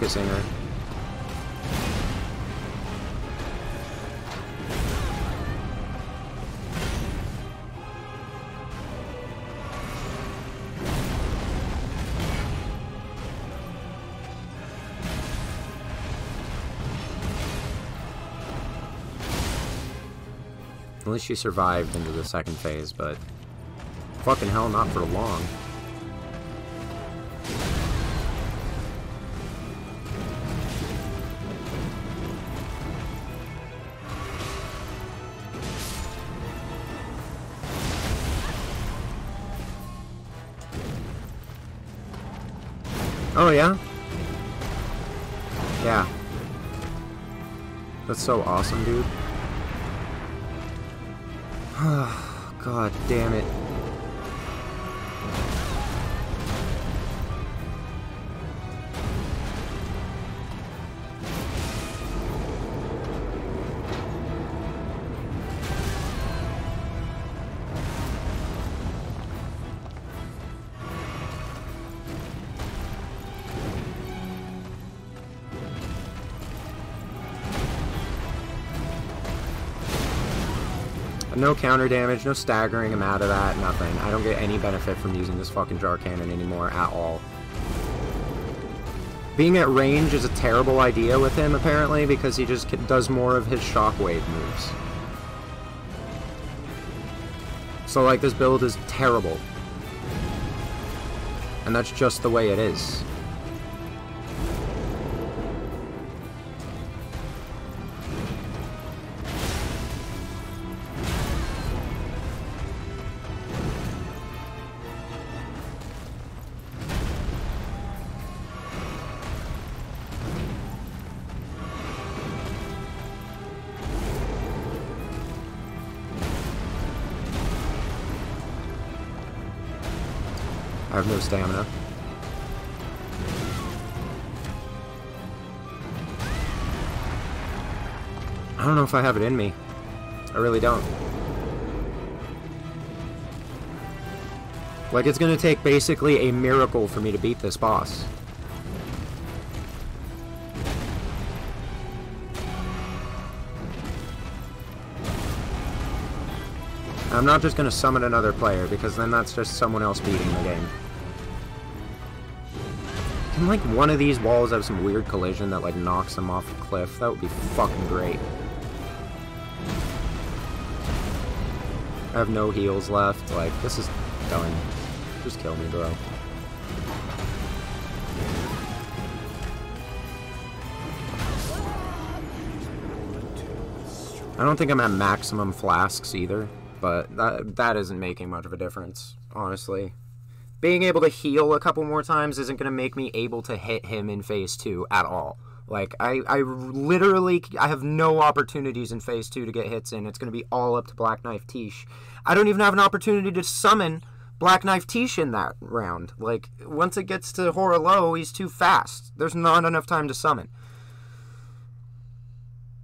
Focusing her. At least she survived into the second phase, but fucking hell, not for long. That's so awesome, dude. <sighs> God damn it. No counter damage, no staggering him out of that, nothing. I don't get any benefit from using this fucking jar cannon anymore at all. Being at range is a terrible idea with him, apparently, because he just does more of his shockwave moves. So, like, this build is terrible. And that's just the way it is. Stamina. I don't know if I have it in me. I really don't. Like, it's gonna take basically a miracle for me to beat this boss. I'm not just gonna summon another player, because then that's just someone else beating the game. Can, like, one of these walls have some weird collision that, like, knocks them off the cliff? That would be fucking great. I have no heals left. Like, this is done. Just kill me, bro. I don't think I'm at maximum flasks either, but that that isn't making much of a difference, honestly. Being able to heal a couple more times isn't going to make me able to hit him in phase 2 at all. Like, I, I literally, I have no opportunities in phase 2 to get hits in. It's going to be all up to Black Knife Tiche. I don't even have an opportunity to summon Black Knife Tiche in that round. Like, once it gets to Hoarah Loux, he's too fast. There's not enough time to summon.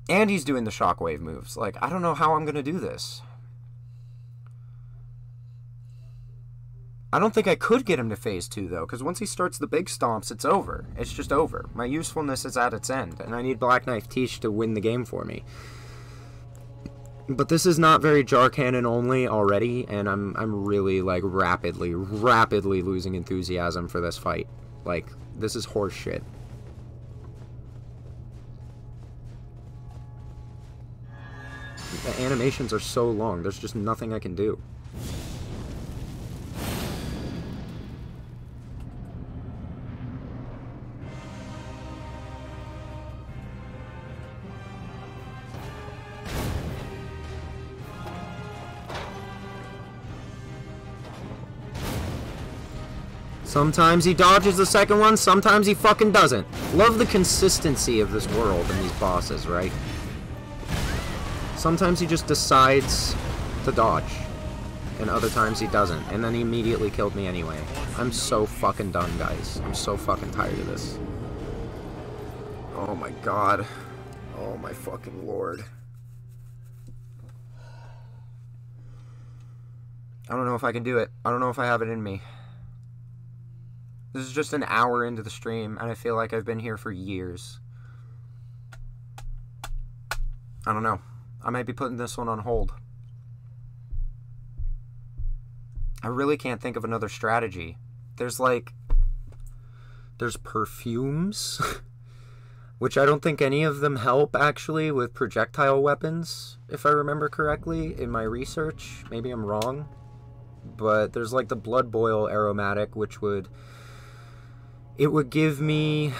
And he's doing the shockwave moves. Like, I don't know how I'm going to do this. I don't think I could get him to phase 2, though, because once he starts the big stomps, it's over. It's just over. My usefulness is at its end, and I need Black Knife Tiche to win the game for me. But this is not very jar cannon only already, and I'm I'm really like rapidly, rapidly losing enthusiasm for this fight. Like, this is horseshit. The animations are so long, there's just nothing I can do. Sometimes he dodges the second one, sometimes he fucking doesn't. Love the consistency of this world and these bosses, right? Sometimes he just decides to dodge. And other times he doesn't. And then he immediately killed me anyway. I'm so fucking done, guys. I'm so fucking tired of this. Oh my god. Oh my fucking lord. I don't know if I can do it. I don't know if I have it in me. This is just an hour into the stream, and I feel like I've been here for years. I don't know. I might be putting this one on hold. I really can't think of another strategy. There's like. There's perfumes, <laughs> which I don't think any of them help actually with projectile weapons, if I remember correctly in my research. Maybe I'm wrong. But there's like the blood boil aromatic, which would it would give me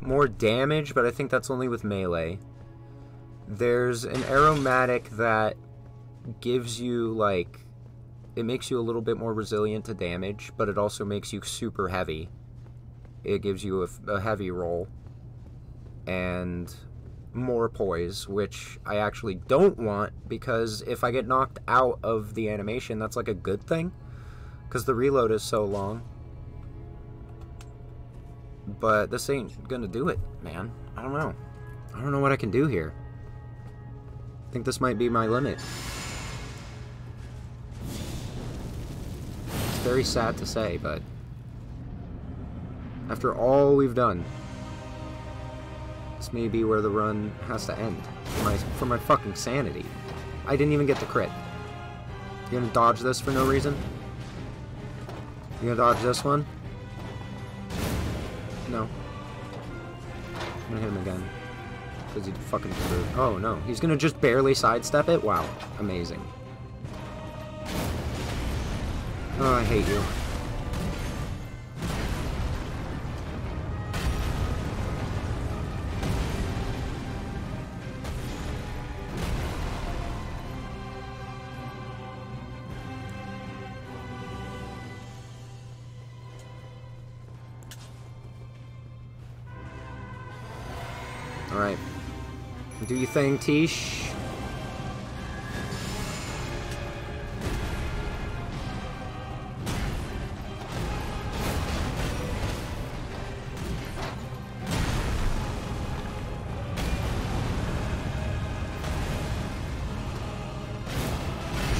more damage, but I think that's only with melee. There's an aromatic that gives you, like, it makes you a little bit more resilient to damage, but it also makes you super heavy. It gives you a, a heavy roll. And more poise, which I actually don't want because if I get knocked out of the animation, that's like a good thing. Because the reload is so long. But this ain't gonna do it, man. I don't know. I don't know what I can do here. I think this might be my limit. It's very sad to say, but after all we've done, this may be where the run has to end. For my, for my fucking sanity. I didn't even get the crit. You gonna dodge this for no reason? You gonna dodge this one? No. I'm gonna hit him again. Because he fucking. Oh no, he's gonna just barely sidestep it? Wow. Amazing. Oh, I hate you. Thing, Tiche.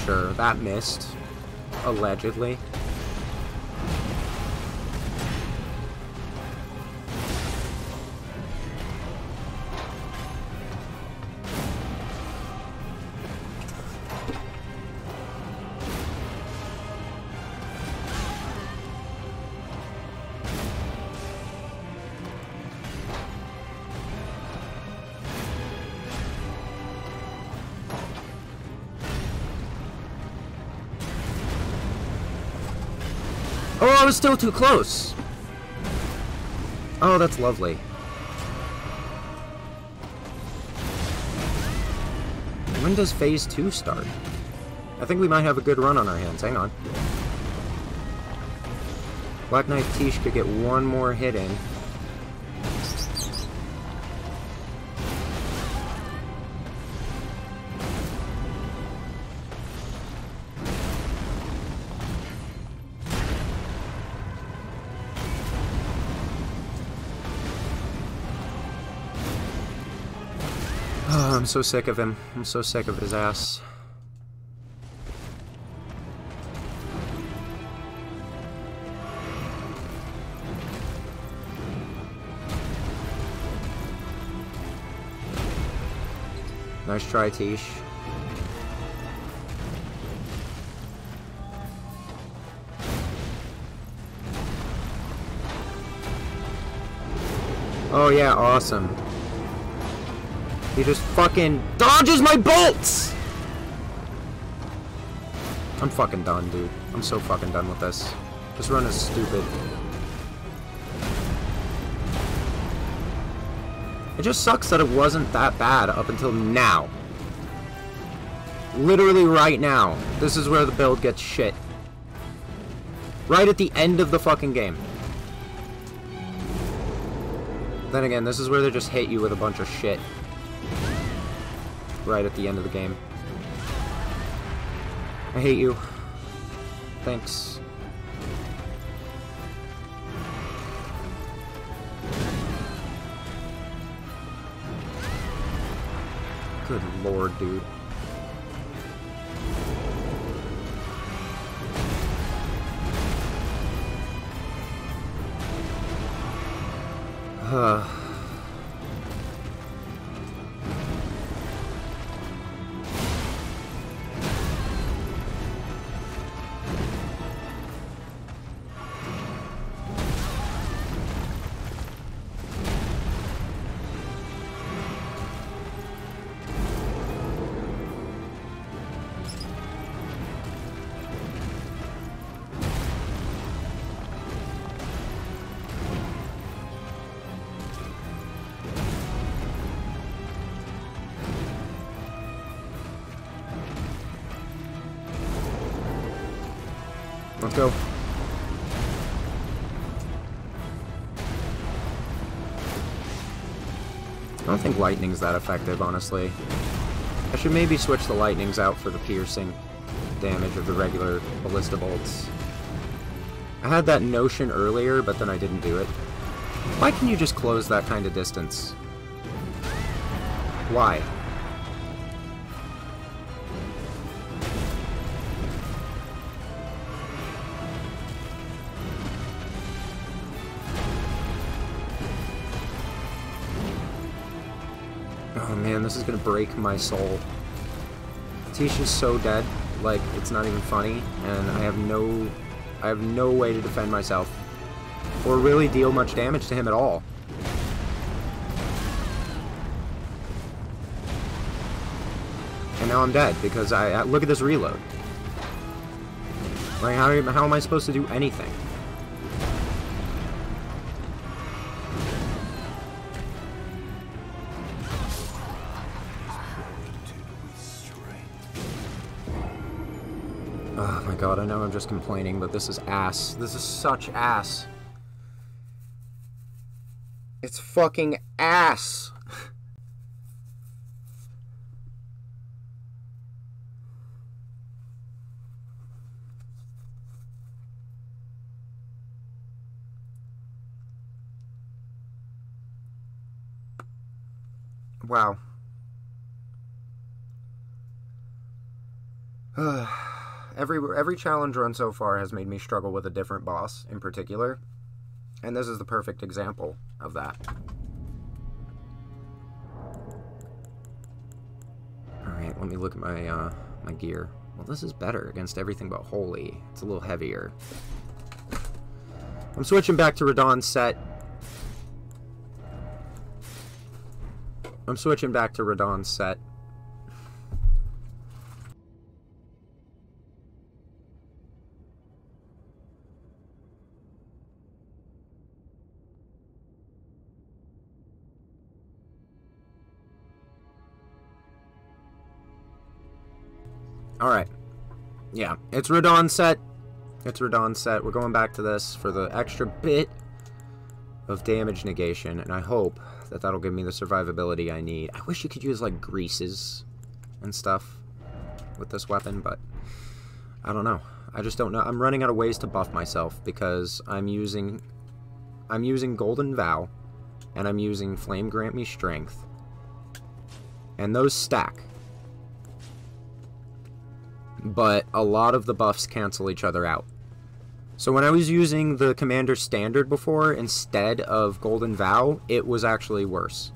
Sure, that missed. Allegedly. I was still too close. Oh, that's lovely. When does phase two start? I think we might have a good run on our hands. Hang on. Black Knife Tiche could get one more hit in. I'm so sick of him. I'm so sick of his ass. Nice try, Tiche. Oh yeah, awesome. He just fucking dodges my bolts! I'm fucking done, dude. I'm so fucking done with this. This run is stupid. It just sucks that it wasn't that bad up until now. Literally right now. This is where the build gets shit. Right at the end of the fucking game. Then again, this is where they just hit you with a bunch of shit. Right at the end of the game. I hate you. Thanks. Good lord, dude. <sighs> Uh. Think lightning's that effective, honestly. I should maybe switch the lightnings out for the piercing damage of the regular ballista bolts. I had that notion earlier, but then I didn't do it. Why can you just close that kind of distance? Why? Gonna break my soul. Tiche's so dead, like it's not even funny, and I have no I have no way to defend myself. Or really deal much damage to him at all. And now I'm dead because I, I look at this reload. Like how how am I supposed to do anything? Complaining, but this is ass. This is such ass. It's fucking ass. wow. Every every challenge run so far has made me struggle with a different boss in particular, and this is the perfect example of that. All right, let me look at my uh, my gear. Well, this is better against everything but holy. It's a little heavier. I'm switching back to Radahn's set. I'm switching back to Radahn's set. It's Radahn set. It's Radahn set. We're going back to this for the extra bit of damage negation, and I hope that that'll give me the survivability I need. I wish you could use, like, greases and stuff with this weapon, but I don't know. I just don't know. I'm running out of ways to buff myself because I'm using I'm using Golden Vow and I'm using Flame Grant Me Strength. And those stack but a lot of the buffs cancel each other out. So when I was using the Commander Standard before instead of Golden Vow, it was actually worse.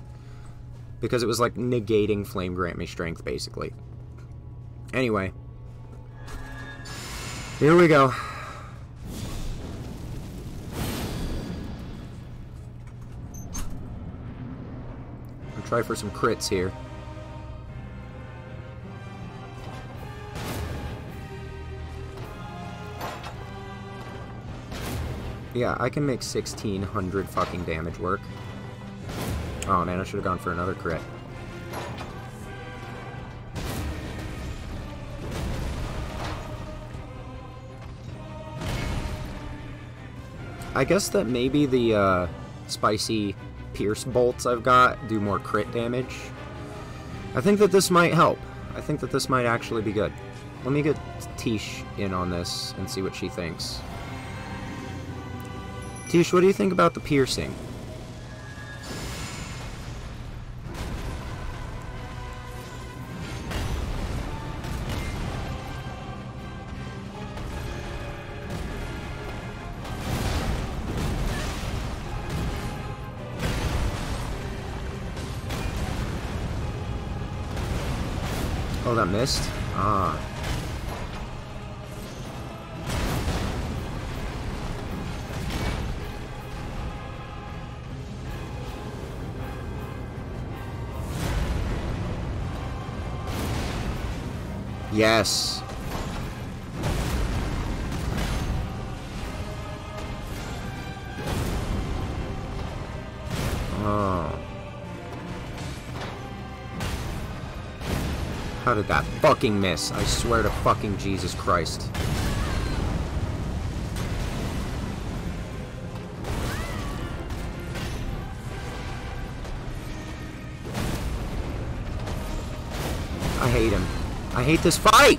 Because it was like negating Flame Grant Me Strength, basically. Anyway. Here we go. Try for some crits here. Yeah, I can make 1600 fucking damage work. Oh man, I should have gone for another crit. I guess that maybe the uh, spicy pierce bolts I've got do more crit damage. I think that this might help. I think that this might actually be good. Let me get Tiche in on this and see what she thinks. Tiche, what do you think about the piercing? Oh, that missed? Ah. Yes. Oh. How did that fucking miss? I swear to fucking Jesus Christ. I hate this fight!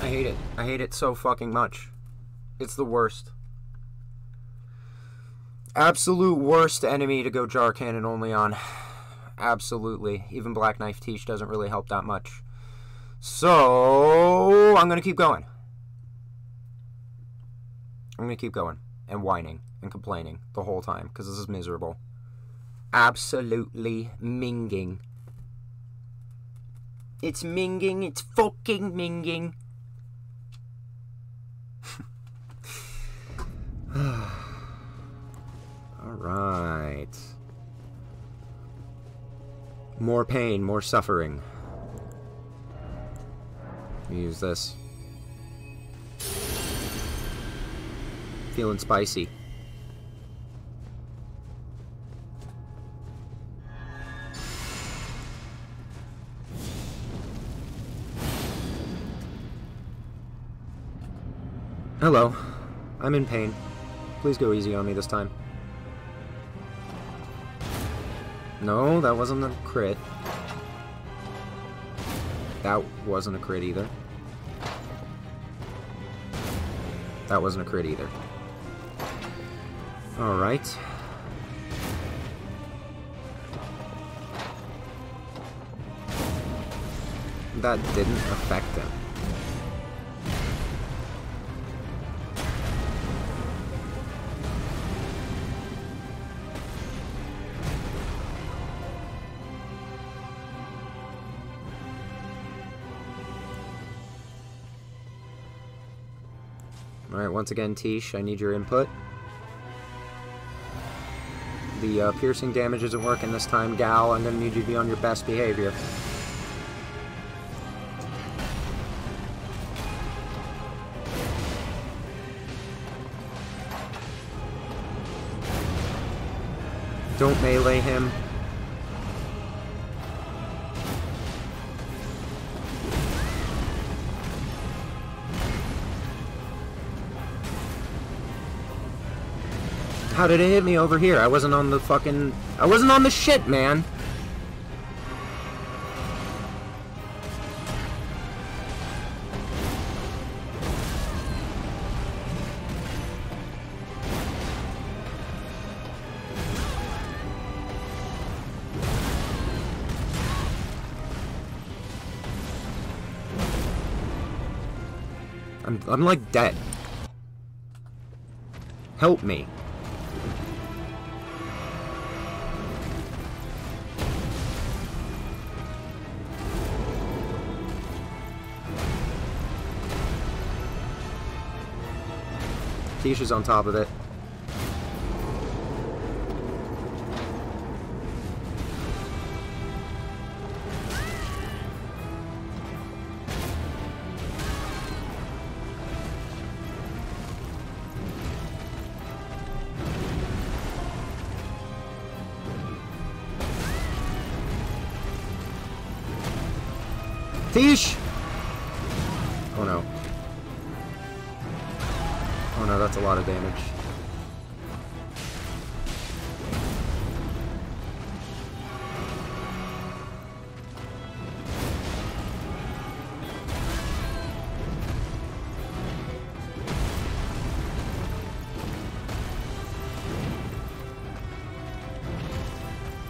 I hate it. I hate it so fucking much. It's the worst. Absolute worst enemy to go jar cannon only on. Absolutely. Even Black Knife Tiche doesn't really help that much. So, I'm going to keep going. I'm going to keep going and whining and complaining the whole time because this is miserable. Absolutely minging. It's minging. It's fucking minging. <sighs> Alright. More pain, more suffering. Use this. Feeling spicy. Hello. I'm in pain. Please go easy on me this time. No, that wasn't a crit. That wasn't a crit either. That wasn't a crit either. Alright. That didn't affect him. Alright, once again, Tiche, I need your input. The uh, piercing damage isn't working this time, Gal. I'm gonna need you to be on your best behavior. Don't melee him. How did it hit me over here? I wasn't on the fucking... I wasn't on the shit, man! I'm, I'm like dead. Help me. Tiche's on top of it.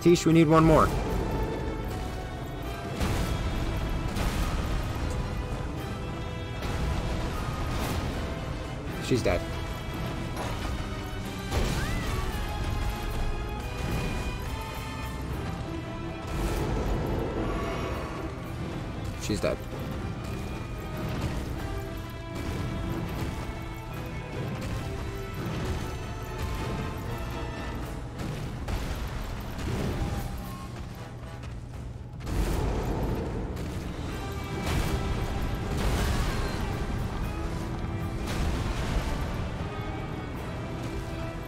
Tiche, we need one more. She's dead.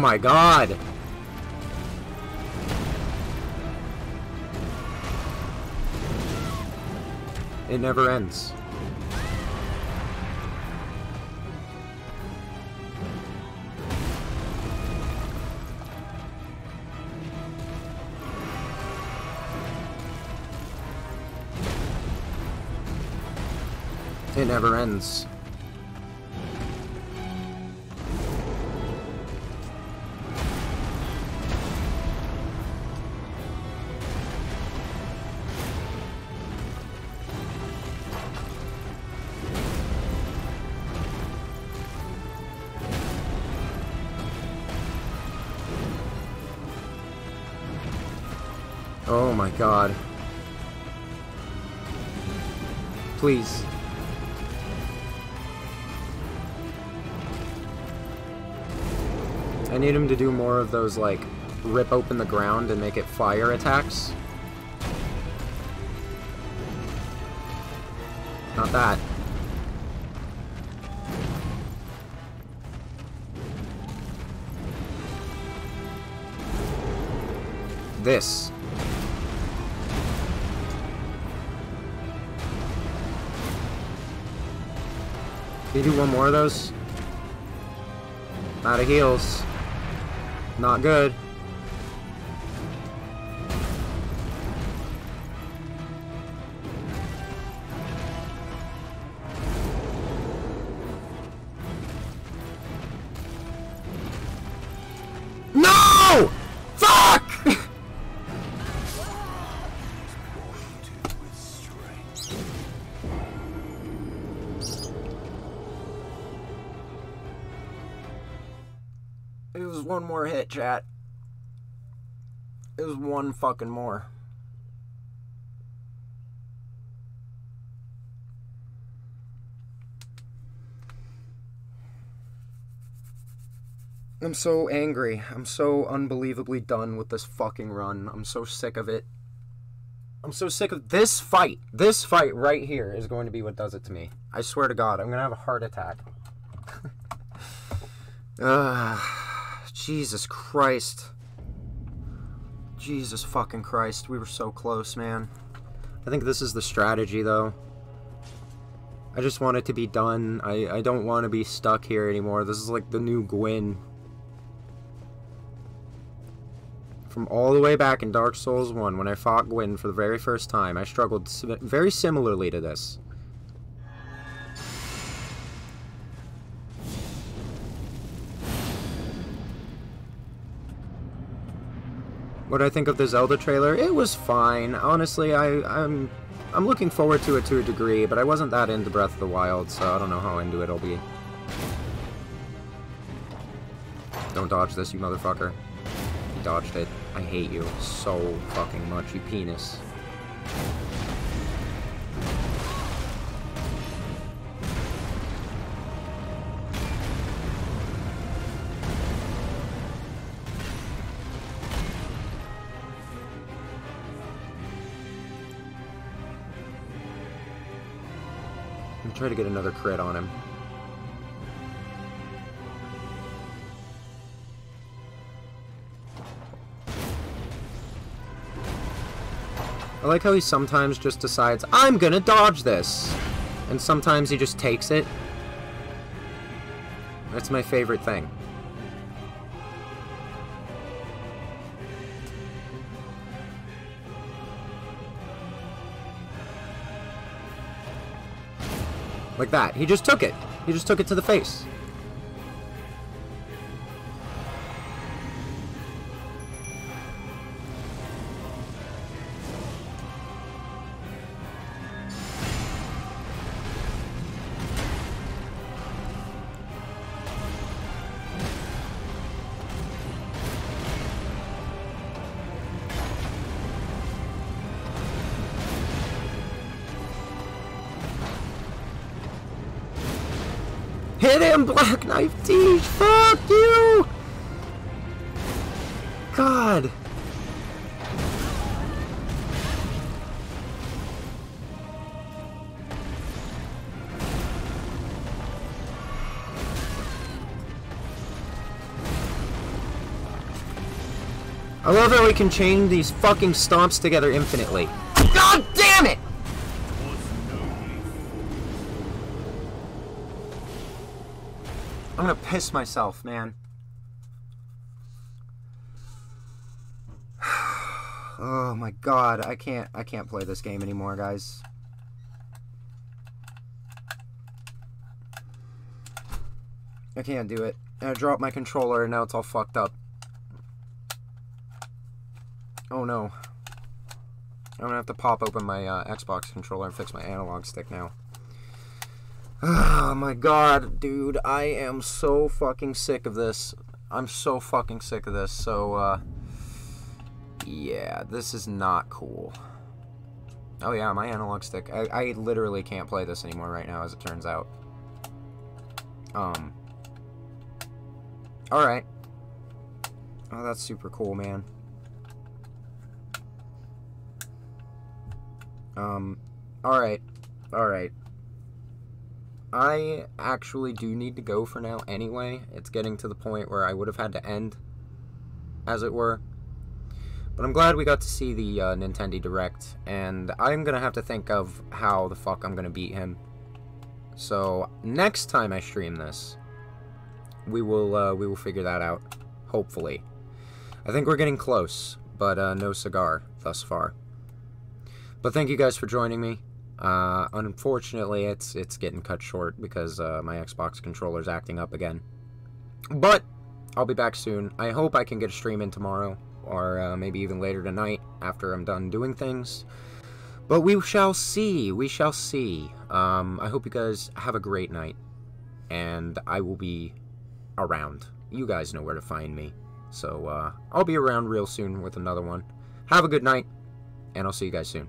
my god! It never ends. It never ends. I need him to do more of those, like, rip open the ground and make it fire attacks. Not that. This. Can you do one more of those? Out of heals. Not good. Chat. It was one fucking more. I'm so angry. I'm so unbelievably done with this fucking run. I'm so sick of it. I'm so sick of this fight. This fight right here is going to be what does it to me. I swear to God, I'm going to have a heart attack. <laughs> uh, Jesus Christ. Jesus fucking Christ. We were so close, man. I think this is the strategy, though. I just want it to be done. I, I don't want to be stuck here anymore. This is like the new Gwyn. From all the way back in Dark Souls 1, when I fought Gwyn for the very first time, I struggled very similarly to this. What I think of the Zelda trailer? It was fine. Honestly, I, I'm I'm looking forward to it to a degree, but I wasn't that into Breath of the Wild, so I don't know how into it I'll be. Don't dodge this, you motherfucker. He dodged it. I hate you so fucking much, you penis. Trying to get another crit on him. I like how he sometimes just decides, I'm gonna dodge this! And sometimes he just takes it. That's my favorite thing. Like that. He just took it. He just took it to the face. Hit him, Black Knife Tiche! Fuck you! God! I love how we can chain these fucking stomps together infinitely. Piss myself, man. <sighs> oh my god, I can't I can't play this game anymore, guys. I can't do it. I dropped my controller and now it's all fucked up. Oh no. I'm gonna have to pop open my uh, Xbox controller and fix my analog stick now. Oh my god, dude, I am so fucking sick of this. I'm so fucking sick of this. So, uh, yeah, this is not cool. Oh yeah, my analog stick. I, I literally can't play this anymore right now, as it turns out. Um. Alright. Oh, that's super cool, man. Um, alright. Alright. I actually do need to go for now anyway. It's getting to the point where I would have had to end, as it were. But I'm glad we got to see the uh, Nintendo Direct, and I'm to have to think of how the fuck I'm to beat him. So, next time I stream this, we will, uh, we will figure that out, hopefully. I think we're getting close, but uh, no cigar thus far. But thank you guys for joining me. Uh, unfortunately, it's it's getting cut short because uh, my Xbox controller's acting up again. But I'll be back soon. I hope I can get a stream in tomorrow, or uh, maybe even later tonight after I'm done doing things. But we shall see. We shall see. Um, I hope you guys have a great night, and I will be around. You guys know where to find me. So uh, I'll be around real soon with another one. Have a good night, and I'll see you guys soon.